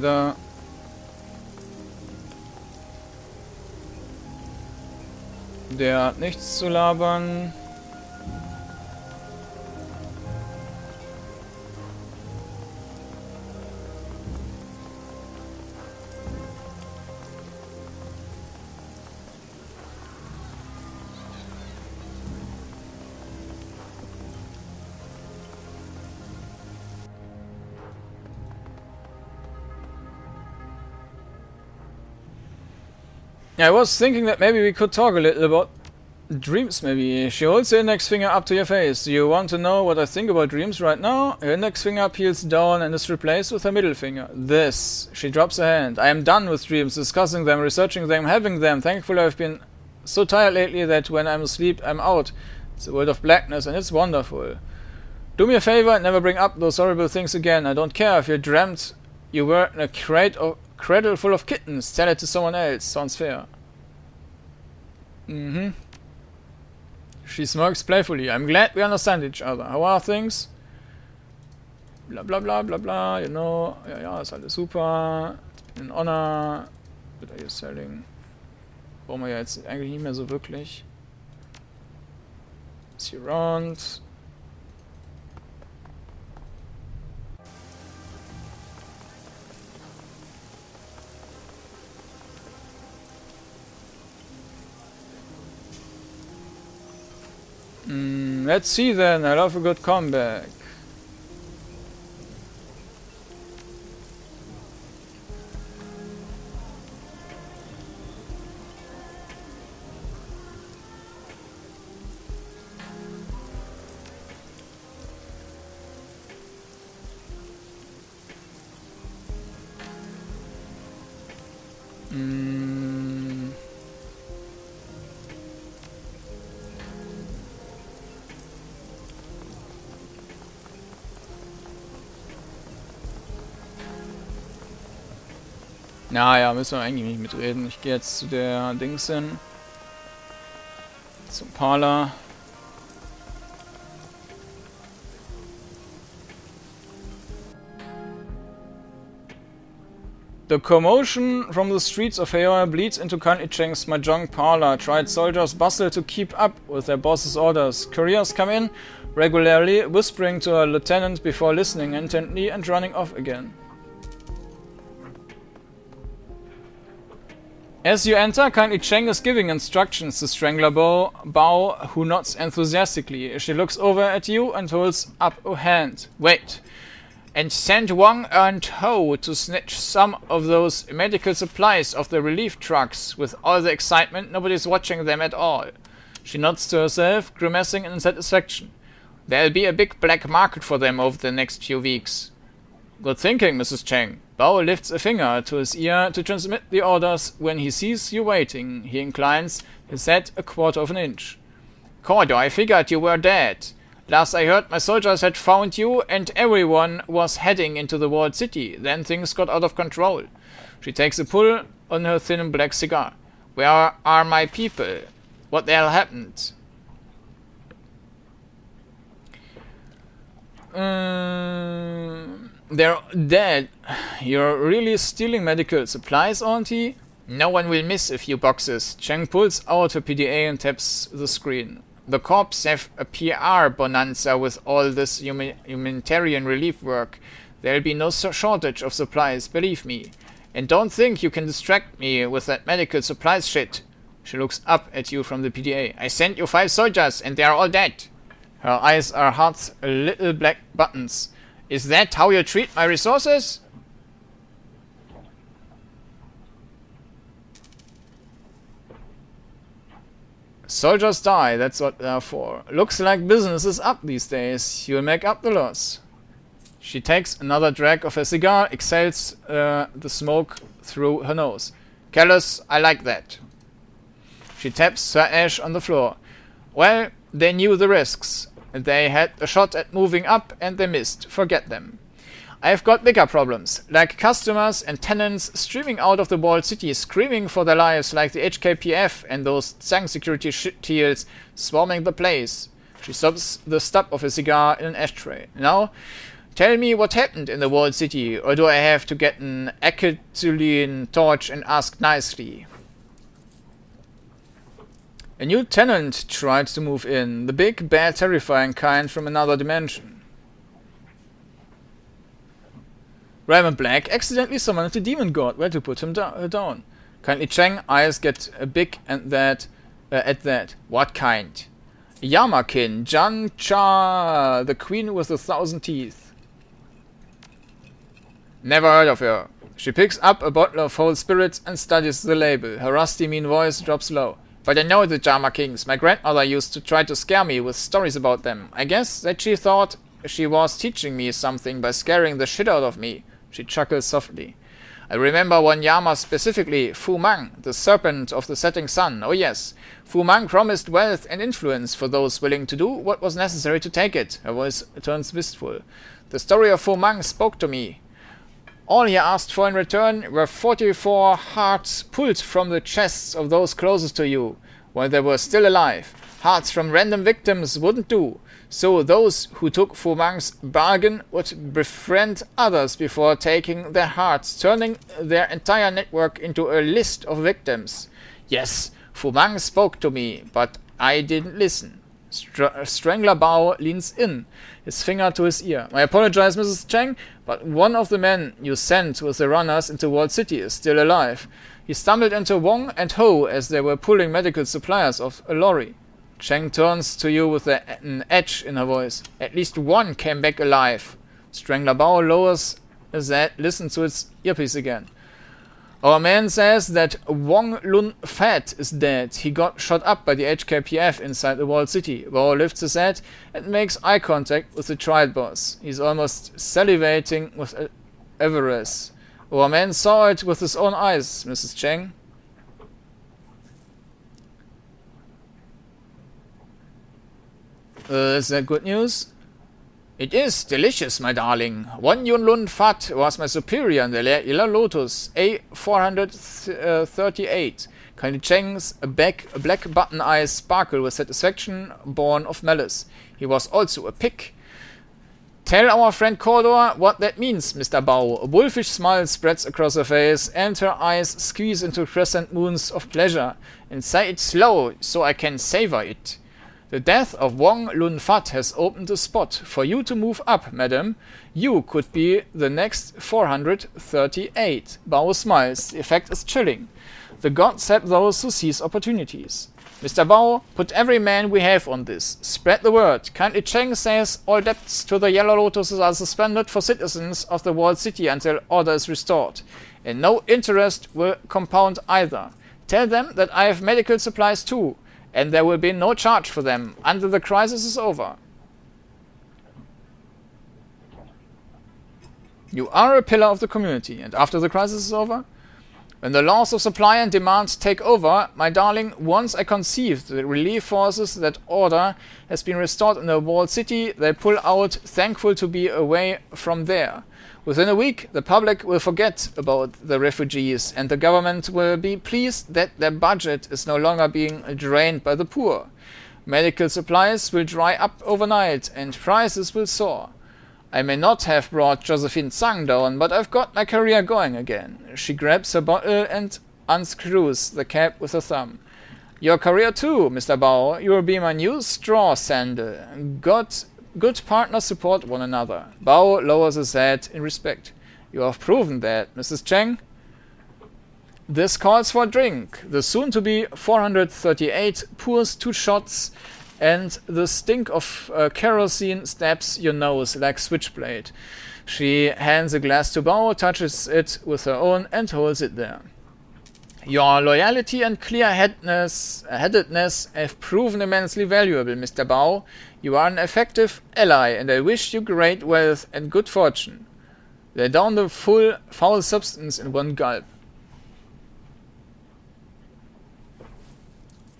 da... Der hat nichts zu labern. Yeah, I was thinking that maybe we could talk a little about dreams, maybe. She holds her index finger up to your face. Do you want to know what I think about dreams right now? Her index finger peels down and is replaced with her middle finger. This. She drops her hand. I am done with dreams, discussing them, researching them, having them. Thankfully, I've been so tired lately that when I'm asleep, I'm out. It's a world of blackness and it's wonderful. Do me a favor and never bring up those horrible things again. I don't care if you dreamt you were in a crate of Cradle full of kittens. Sell it to someone else. Sounds fair. Mm-hmm. She smirks playfully. I'm glad we understand each other. How are things? Bla bla bla bla bla, you know. Ja, ja, ist alles super. In Honor. What are you selling? Brauchen wir ja jetzt eigentlich nicht mehr so wirklich. See around. Mm, let's see then. I love a good comeback. Naja, müssen wir eigentlich nicht mitreden. Ich gehe jetzt zu der Dings hin. Zum Parler. The commotion from the streets of Heoi bleeds into Kindly Cheng's Mahjong parlor. Triad soldiers bustle to keep up with their boss's orders. Couriers come in regularly, whispering to a lieutenant before listening intently and running off again. As you enter, kindly Cheng is giving instructions to Strangler Bao, Bao, who nods enthusiastically. She looks over at you and holds up a hand. Wait. And send Wang and Ho to snatch some of those medical supplies off the relief trucks. With all the excitement, nobody's watching them at all. She nods to herself, grimacing in satisfaction. There'll be a big black market for them over the next few weeks. Good thinking, Mrs. Cheng. Bao lifts a finger to his ear to transmit the orders. When he sees you waiting, he inclines his head a quarter of an inch. Cordo, I figured you were dead. Last I heard, my soldiers had found you, and everyone was heading into the walled city. Then things got out of control. She takes a pull on her thin black cigar. Where are my people? What the hell happened? Um, they're dead. You're really stealing medical supplies, auntie? No one will miss a few boxes. Cheng pulls out her PDA and taps the screen. The Corps have a PR bonanza with all this humi humanitarian relief work. There'll be no shortage of supplies, believe me. And don't think you can distract me with that medical supplies shit. She looks up at you from the PDA. I sent you five soldiers and they are all dead. Her eyes are heart's little black buttons. Is that how you treat my resources? Soldiers die, that's what they're for. Looks like business is up these days. You'll make up the loss. She takes another drag of her cigar, exhales uh, the smoke through her nose. Callous, I like that. She taps her ash on the floor. Well, they knew the risks. And they had a shot at moving up and they missed. Forget them. I've got bigger problems, like customers and tenants streaming out of the walled city, screaming for their lives like the HKPF and those Tsang security shit swarming the place. She stops the stub of a cigar in an ashtray. Now, tell me what happened in the walled city, or do I have to get an acetylene torch and ask nicely? A new tenant tried to move in, the big, bad, terrifying kind from another dimension. Raymond Black accidentally summoned the demon god. Where to put him uh, down? Kindly Cheng eyes get a big and that uh, at that. What kind? Yama King, Jan Cha, the queen with a thousand teeth. Never heard of her. She picks up a bottle of whole spirits and studies the label. Her rusty mean voice drops low. But I know the Yama Kings. My grandmother used to try to scare me with stories about them. I guess that she thought she was teaching me something by scaring the shit out of me. She chuckled softly. I remember one Yama specifically, Fu Mang, the serpent of the setting sun. Oh yes, Fu Mang promised wealth and influence for those willing to do what was necessary to take it. Her voice turns wistful. The story of Fu Mang spoke to me. All he asked for in return were 44 hearts pulled from the chests of those closest to you, while they were still alive. Hearts from random victims wouldn't do. So those who took Fu Mang's bargain would befriend others before taking their hearts, turning their entire network into a list of victims. Yes, Fu Mang spoke to me, but I didn't listen. Str Strangler Bao leans in, his finger to his ear. I apologize, Mrs. Cheng, but one of the men you sent with the runners into Walled City is still alive. He stumbled into Wong and Ho as they were pulling medical supplies off a lorry. Cheng turns to you with a, an edge in her voice. At least one came back alive. Strangler Bao lowers his head, listens to its earpiece again. Our man says that Wong Lun Fat is dead. He got shot up by the HKPF inside the walled city. Bao lifts his head and makes eye contact with the triad boss. He's almost salivating with avarice. Our man saw it with his own eyes, Mrs. Cheng. Uh, is that good news? It is delicious, my darling. Wong Lun Fat was my superior in the Yellow Lotus A438. Kindly Cheng's back, black button eyes sparkle with satisfaction born of malice. He was also a pig. Tell our friend Cordor what that means, Mr. Bao. A wolfish smile spreads across her face, and her eyes squeeze into crescent moons of pleasure. And say it slow, so I can savor it. The death of Wong Lun Fat has opened a spot for you to move up, madam. You could be the next 438. Bao smiles. The effect is chilling. The gods help those who seize opportunities. Mr. Bao, put every man we have on this. Spread the word. Kindly Cheng says all debts to the Yellow Lotuses are suspended for citizens of the walled city until order is restored. And no interest will compound either. Tell them that I have medical supplies too and there will be no charge for them until the crisis is over. You are a pillar of the community, and after the crisis is over, when the laws of supply and demand take over, my darling, once I conceive the relief forces that order has been restored in the walled city, they pull out, thankful to be away from there. Within a week, the public will forget about the refugees and the government will be pleased that their budget is no longer being drained by the poor. Medical supplies will dry up overnight and prices will soar. I may not have brought Josephine Tsang down, but I've got my career going again. She grabs her bottle and unscrews the cap with a thumb. Your career too, Mr. Bao. You will be my new straw sandal. God Good partners support one another. Bao lowers his head in respect. You have proven that, Mrs. Cheng. This calls for drink. The soon-to-be 438 pours two shots and the stink of uh, kerosene stabs your nose like switchblade. She hands a glass to Bao, touches it with her own and holds it there. Your loyalty and clear-headedness have proven immensely valuable, Mr. Bao. You are an effective ally, and I wish you great wealth and good fortune. They down the full foul substance in one gulp.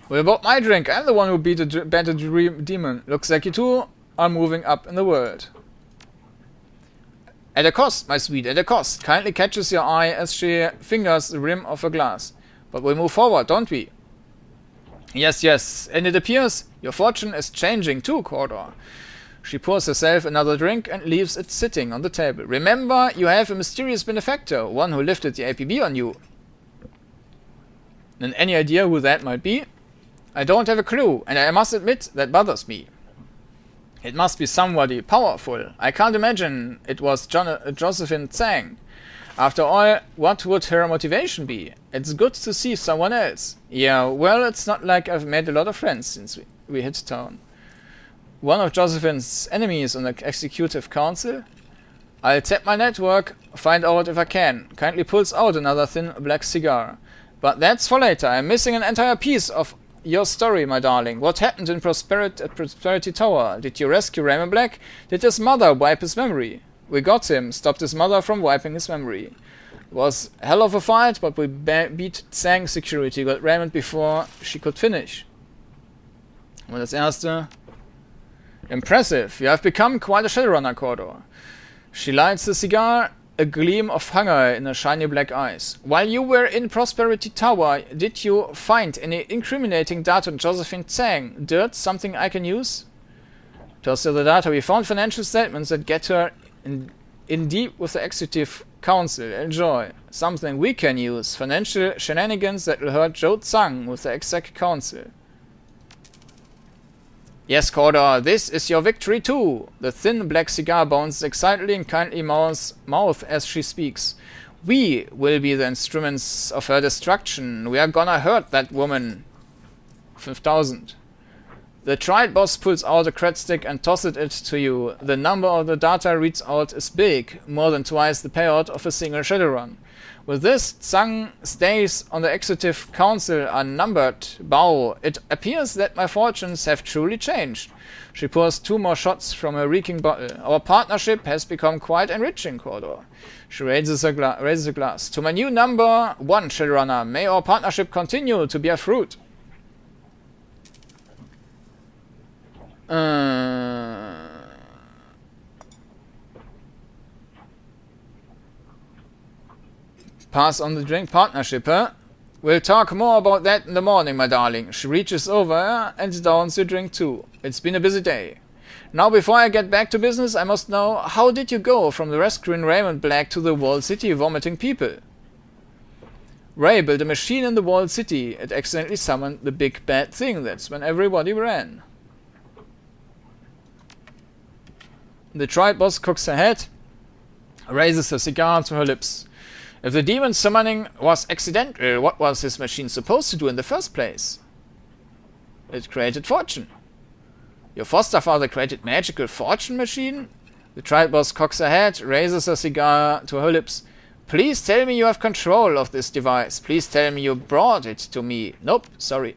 What about my drink? I'm the one who beat the battered demon. Looks like you two are moving up in the world. At a cost, my sweet, at a cost. Kindly catches your eye as she fingers the rim of a glass. But we move forward, don't we? Yes, yes, and it appears your fortune is changing too, Cordor. She pours herself another drink and leaves it sitting on the table. Remember, you have a mysterious benefactor, one who lifted the APB on you. And any idea who that might be? I don't have a clue, and I must admit that bothers me. It must be somebody powerful. I can't imagine it was John uh, Josephine Tsang. After all, what would her motivation be? It's good to see someone else. Yeah, well, it's not like I've made a lot of friends since we, we hit town. One of Josephine's enemies on the executive council? I'll tap my network, find out if I can. Kindly pulls out another thin black cigar. But that's for later. I'm missing an entire piece of your story, my darling. What happened in Prosperity, at Prosperity Tower? Did you rescue Raymond Black? Did his mother wipe his memory? We got him, stopped his mother from wiping his memory. It was hell of a fight, but we beat Tsang Security, got Raymond before she could finish. Und das erste. Impressive. You have become quite a Shadowrunner, Cordor. She lights the cigar, a gleam of hunger in her shiny black eyes. While you were in Prosperity Tower, did you find any incriminating data on Josephine Tsang? Dirt? Something I can use? Toss her the data. We found financial statements that get her in, in deep with the Executive Council. Enjoy. Something we can use. Financial shenanigans that will hurt Joe Tsang with the Exec Council. Yes, Kordor, this is your victory too. The thin black cigar bounces excitedly in kindly mouth, mouth as she speaks. We will be the instruments of her destruction. We are gonna hurt that woman. 5000. The triad boss pulls out a cred stick and tosses it to you. The number of the data reads out is big, more than twice the payout of a single Shadowrun. With this, Tsang's days on the Executive Council are numbered. Bao, it appears that my fortunes have truly changed. She pours two more shots from her reeking bottle. Uh, our partnership has become quite enriching, Kordor. She raises a, raises a glass. To my new number one, Shadowrunner, may our partnership continue to bear fruit. Uh, pass on the drink partnership, huh? We'll talk more about that in the morning, my darling. She reaches over and downs your drink too. It's been a busy day. Now, before I get back to business, I must know how did you go from the rescuing Raymond Black to the walled city vomiting people? Ray built a machine in the walled city. It accidentally summoned the big bad thing. That's when everybody ran. The triad boss cooks her head, raises her cigar to her lips. If the demon summoning was accidental, uh, what was his machine supposed to do in the first place? It created fortune. Your foster father created magical fortune machine? The triad boss cocks her head, raises her cigar to her lips. Please tell me you have control of this device. Please tell me you brought it to me. Nope, sorry.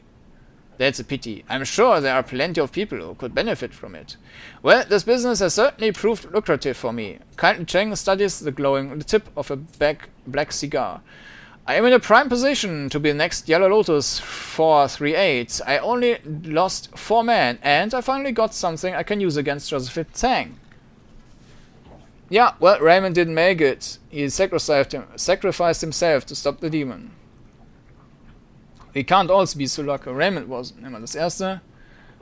That's a pity. I'm sure there are plenty of people who could benefit from it. Well, this business has certainly proved lucrative for me. Kindly Cheng studies the glowing tip of a back, black cigar. I am in a prime position to be the next Yellow Lotus 438. I only lost four men, and I finally got something I can use against Josephine Tsang. Yeah, well, Raymond didn't make it. He sacrificed, him, sacrificed himself to stop the demon. He can't also be so lucky. Raymond was immer das erste.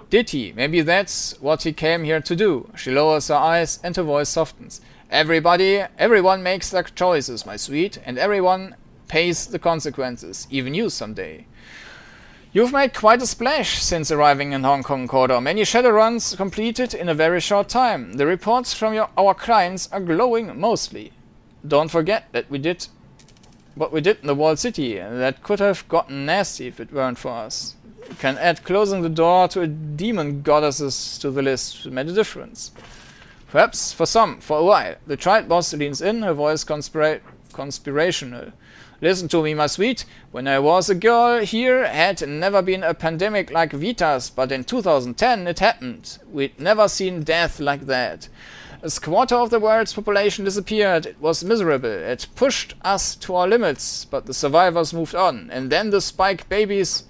Did he? Maybe that's what he came here to do. She lowers her eyes and her voice softens. Everybody, everyone makes their choices, my sweet, and everyone pays the consequences, even you someday. You've made quite a splash since arriving in Hong Kong, Kordor. Many shadow runs completed in a very short time. The reports from your, our clients are glowing mostly. Don't forget that we did what we did in the walled city. That could have gotten nasty if it weren't for us. You can add closing the door to a demon goddesses to the list made a difference. Perhaps for some, for a while. The triad boss leans in, her voice conspira conspirational. Listen to me, my sweet. When I was a girl here, had never been a pandemic like VITAS, but in 2010 it happened. We'd never seen death like that. A quarter of the world's population disappeared. It was miserable. It pushed us to our limits, but the survivors moved on. And then the spike babies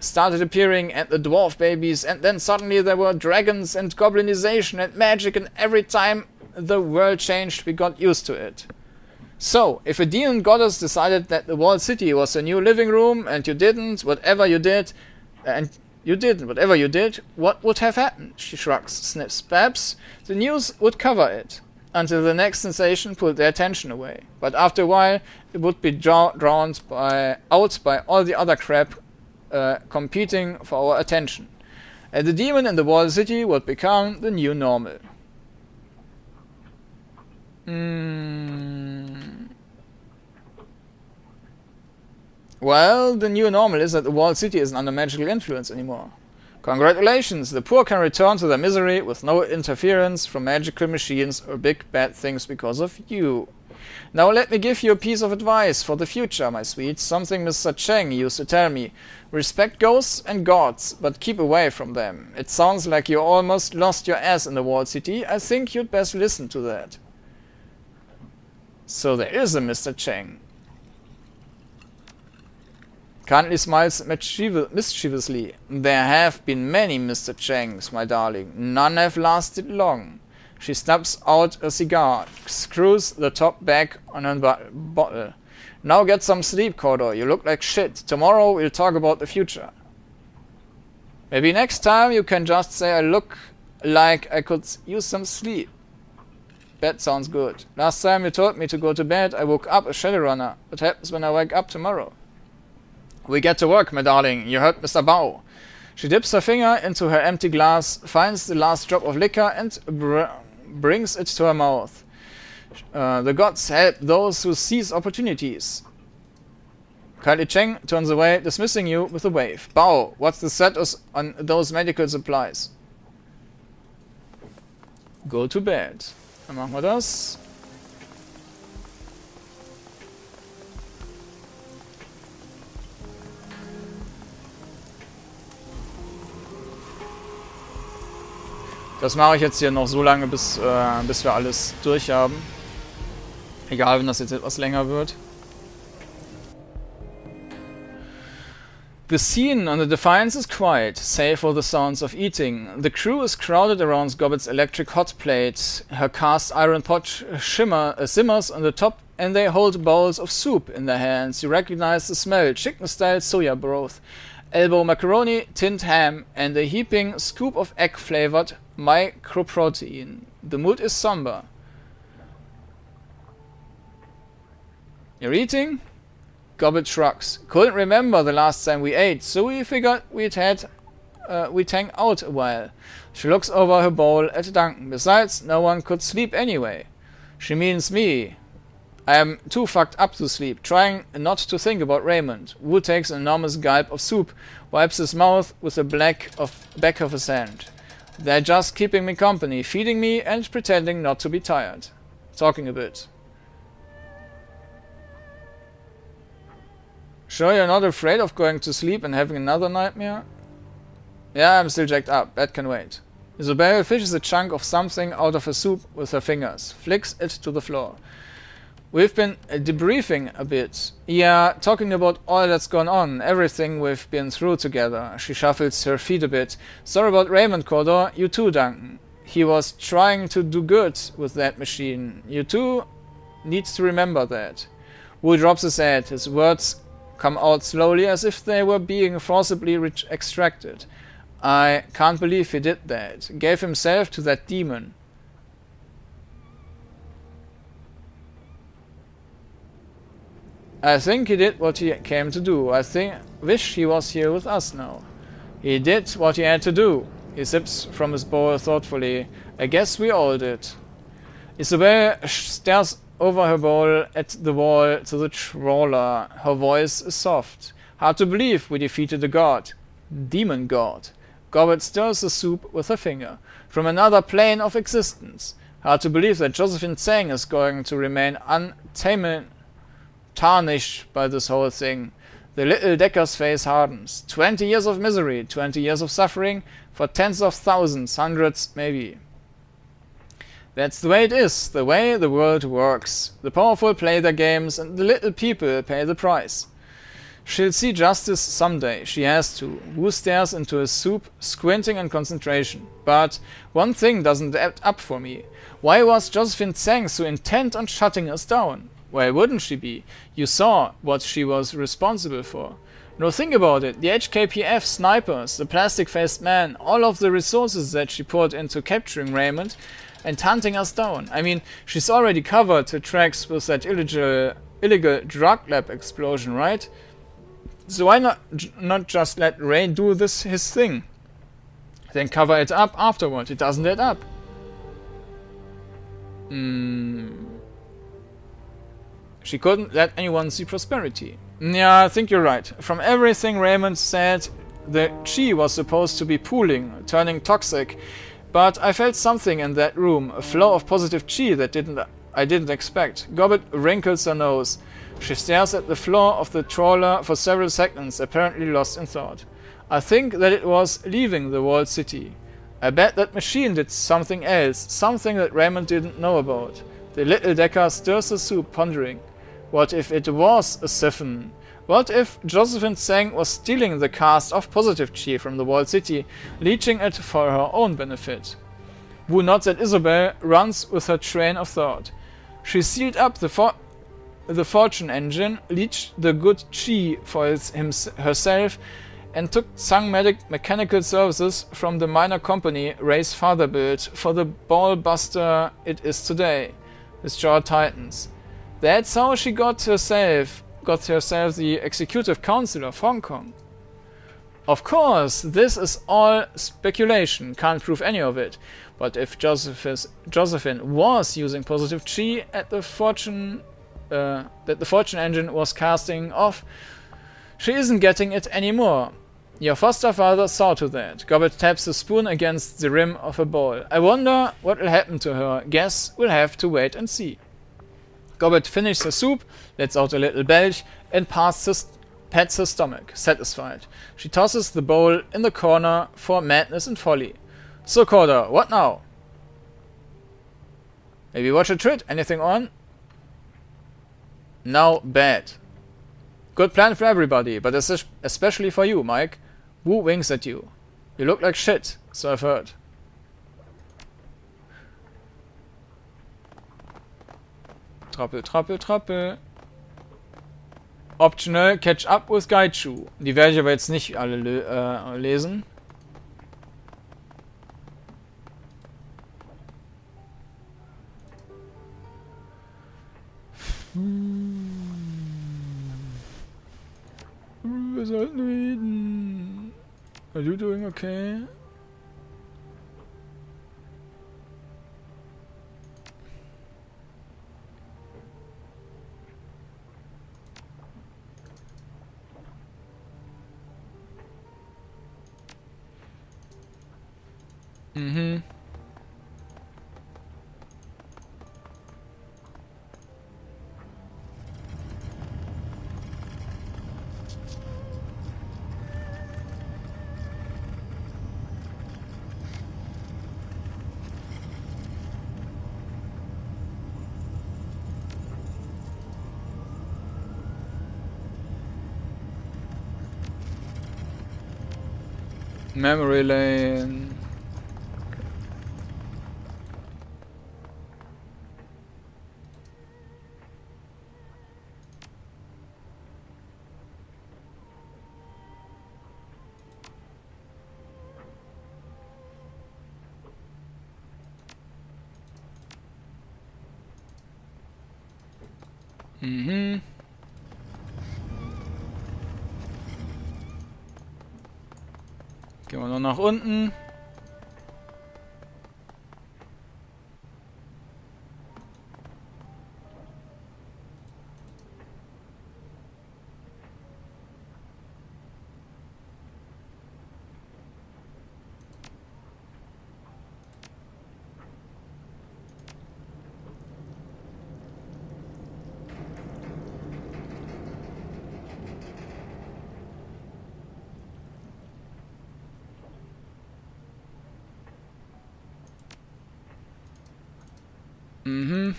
started appearing, and the dwarf babies, and then suddenly there were dragons and goblinization and magic, and every time the world changed, we got used to it. So, if a demon goddess decided that the walled city was a new living room, and you didn't, whatever you did, and you didn't. Whatever you did, what would have happened? She shrugs, sniffs. Perhaps the news would cover it until the next sensation pulled their attention away. But after a while, it would be drowned by, out by all the other crap uh, competing for our attention. And the demon in the walled city would become the new normal. Mm. Well, the new normal is that the walled city isn't under magical influence anymore. Congratulations, the poor can return to their misery with no interference from magical machines or big bad things because of you. Now let me give you a piece of advice for the future, my sweet, something Mr. Cheng used to tell me. Respect ghosts and gods, but keep away from them. It sounds like you almost lost your ass in the walled city. I think you'd best listen to that. So there is a Mr. Cheng. Currently smiles mischievously. There have been many Mr. Chengs, my darling. None have lasted long. She snaps out a cigar, screws the top back on her bottle. Now get some sleep, Kordor. You look like shit. Tomorrow we'll talk about the future. Maybe next time you can just say I look like I could use some sleep. That sounds good. Last time you told me to go to bed, I woke up a Shadowrunner. What happens when I wake up tomorrow? We get to work, my darling. You heard Mr. Bao. She dips her finger into her empty glass, finds the last drop of liquor, and br brings it to her mouth. Uh, the gods help those who seize opportunities. Kindly Cheng turns away, dismissing you with a wave. Bao, what's the status on those medical supplies? Go to bed. Wir das. Das mache ich jetzt hier noch so lange, bis, äh, bis wir alles durch haben. Egal, wenn das jetzt etwas länger wird. The scene on the Defiance is quiet, save for the sounds of eating. The crew is crowded around Gobbet's electric hot plate. Her cast iron pot shimmer uh, simmers on the top, and they hold bowls of soup in their hands. You recognize the smell chicken style soya broth, elbow macaroni, tinned ham, and a heaping scoop of egg flavored microprotein. The mood is somber. You're eating? Gobbet shrugs. Couldn't remember the last time we ate, so we figured we'd had uh, we'd hang out a while. She looks over her bowl at Duncan. Besides, no one could sleep anyway. She means me. I am too fucked up to sleep, trying not to think about Raymond. Wu takes an enormous gulp of soup, wipes his mouth with the black of back of his hand. They're just keeping me company, feeding me and pretending not to be tired. Talking a bit. Sure you're not afraid of going to sleep and having another nightmare? Yeah, I'm still jacked up. That can wait. Isabel fishes a chunk of something out of her soup with her fingers, flicks it to the floor. We've been uh, debriefing a bit. Yeah, talking about all that's gone on, everything we've been through together. She shuffles her feet a bit. Sorry about Raymond, Kordor. You too, Duncan. He was trying to do good with that machine. You too needs to remember that. Wu drops his head. His words come out slowly as if they were being forcibly extracted. I can't believe he did that. Gave himself to that demon. I think he did what he came to do. I think wish he was here with us now. He did what he had to do. He sips from his bowl thoughtfully. I guess we all did. Isabel stares over her bowl at the wall to the trawler. Her voice is soft. Hard to believe we defeated a god. Demon god. Gobbet stirs the soup with her finger. From another plane of existence. Hard to believe that Josephine Tsang is going to remain untamed, tarnished by this whole thing. The little Decker's face hardens. Twenty years of misery, twenty years of suffering, for tens of thousands, hundreds, maybe. That's the way it is, the way the world works. The powerful play their games and the little people pay the price. She'll see justice someday, she has to. Wu stares into his soup, squinting in concentration. But one thing doesn't add up for me. Why was Josephine Tsang so intent on shutting us down? Why wouldn't she be? You saw what she was responsible for. No, think about it. The HKPF snipers, the plastic-faced man, all of the resources that she poured into capturing Raymond, and hunting us down. I mean, she's already covered her tracks with that illegal, illegal drug lab explosion, right? So why not, not just let Ray do this his thing? Then cover it up afterward. It doesn't add up. Hmm. She couldn't let anyone see prosperity. Yeah, I think you're right. From everything Raymond said, the chi was supposed to be pooling, turning toxic, but I felt something in that room, a flow of positive chi that didn't I didn't expect. Gobbet wrinkles her nose. She stares at the floor of the trawler for several seconds, apparently lost in thought. I think that it was leaving the walled city. I bet that machine did something else, something that Raymond didn't know about. The little Decker stirs the soup, pondering. What if it was a siphon? What if Josephine Tsang was stealing the cast of positive chi from the walled city, leeching it for her own benefit? Wu nods at Isabel, runs with her train of thought. She sealed up the, for the fortune engine, leached the good chi for herself, and took Tsang Medic Mechanical Services from the minor company Ray's father built for the ballbuster it is today, with jaw tightens. That's how she got herself got herself the Executive Council of Hong Kong. Of course, this is all speculation, can't prove any of it. But if Josephine was using positive chi at the fortune uh, that the fortune engine was casting off, She isn't getting it anymore. Your foster father saw to that. Gobbet taps the spoon against the rim of a bowl. I wonder what will happen to her. Guess we'll have to wait and see. Gobbet finishes the soup, lets out a little belch, and passes, pats her stomach, satisfied. She tosses the bowl in the corner for madness and folly. So, Kordor, what now? Maybe watch a trid? Anything on? Now, bad. Good plan for everybody, but especially for you, Mike. Wu winks at you. You look like shit, so I've heard. Trappel, trappel, trappel. Optional Catch Up with Gaichu. Die werde ich aber jetzt nicht alle äh, lesen. Wir sollten reden. Are you doing okay? Mhm. Memory lane. Mhm. Gehen wir noch nach unten. Mhm.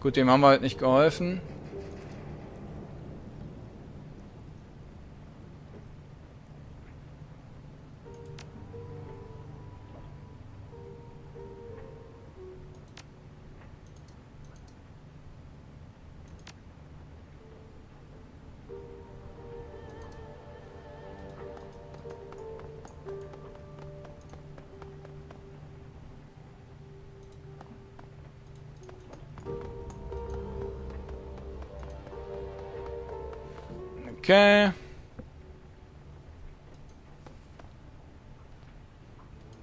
Gut, dem haben wir halt nicht geholfen. Okay.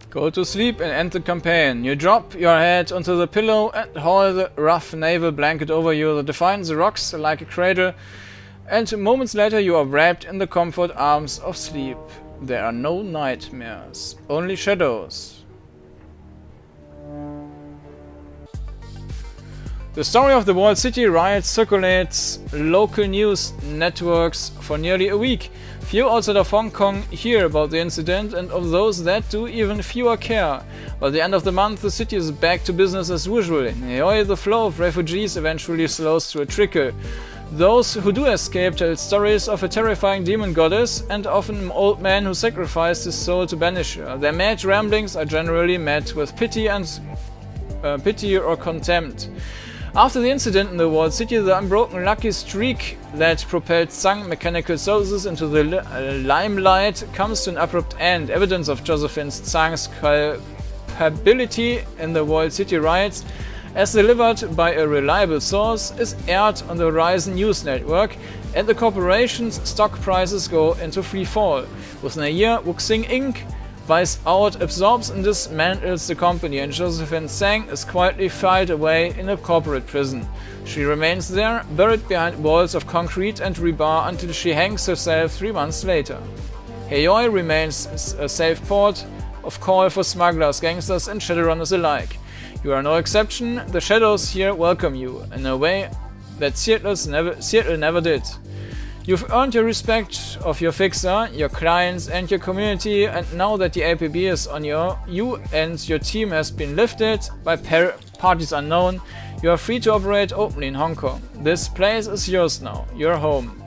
Go to sleep and end the campaign. You drop your head onto the pillow and haul the rough naval blanket over you that defines the rocks like a cradle, and moments later you are wrapped in the comfort arms of sleep. There are no nightmares, only shadows. The story of the Walled City riot circulates local news networks for nearly a week. Few outside of Hong Kong hear about the incident, and of those that do, even fewer care. By the end of the month, the city is back to business as usual. In the flow of refugees eventually slows to a trickle. Those who do escape tell stories of a terrifying demon goddess and often an old man who sacrificed his soul to banish her. Their mad ramblings are generally met with pity and uh, pity or contempt. After the incident in the Walled City, the unbroken lucky streak that propelled Tsang Mechanical Services into the uh, limelight comes to an abrupt end. Evidence of Josephine Tsang's culpability in the Walled City riots, as delivered by a reliable source, is aired on the Horizon News Network, and the corporation's stock prices go into free fall. Within a year, Wuxing Inc buys out, absorbs and dismantles the company, and Josephine Tsang is quietly filed away in a corporate prison. She remains there, buried behind walls of concrete and rebar until she hangs herself three months later. Heoi remains a safe port of call for smugglers, gangsters, and shadowrunners alike. You are no exception, the shadows here welcome you, in a way that Seattle's never, Seattle never did. You've earned your respect of your fixer, your clients, and your community, and now that the APB is on your, you and your team has been lifted by parties unknown, you are free to operate openly in Hong Kong. This place is yours now, your home.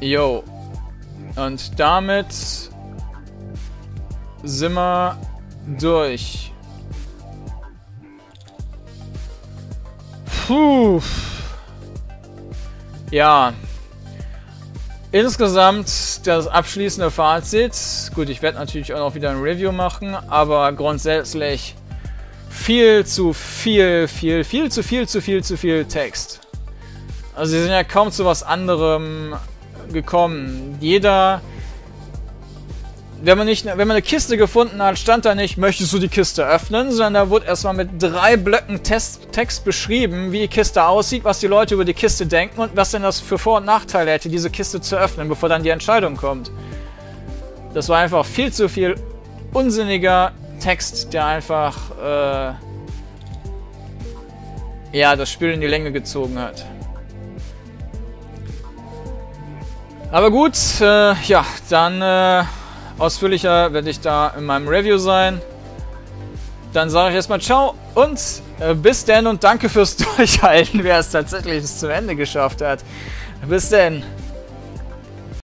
Yo. Und damit sind wir durch. Puh. Ja. Insgesamt das abschließende Fazit. Gut, ich werde natürlich auch noch wieder ein Review machen, aber grundsätzlich viel zu viel, viel, viel zu viel, zu viel, zu viel Text. Also sie sind ja kaum zu was anderem gekommen. Jeder wenn man nicht, wenn man eine Kiste gefunden hat, stand da nicht, möchtest du die Kiste öffnen, sondern da wurde erstmal mit drei Blöcken Test, Text beschrieben, wie die Kiste aussieht, was die Leute über die Kiste denken und was denn das für Vor- und Nachteile hätte, diese Kiste zu öffnen, bevor dann die Entscheidung kommt. Das war einfach viel zu viel unsinniger Text, der einfach, äh, ja, das Spiel in die Länge gezogen hat. Aber gut, äh, ja, dann, äh, Ausführlicher werde ich da in meinem Review sein. Dann sage ich erstmal ciao und äh, bis denn und danke fürs <laughs> Durchhalten, wer es tatsächlich bis zum Ende geschafft hat. Bis denn.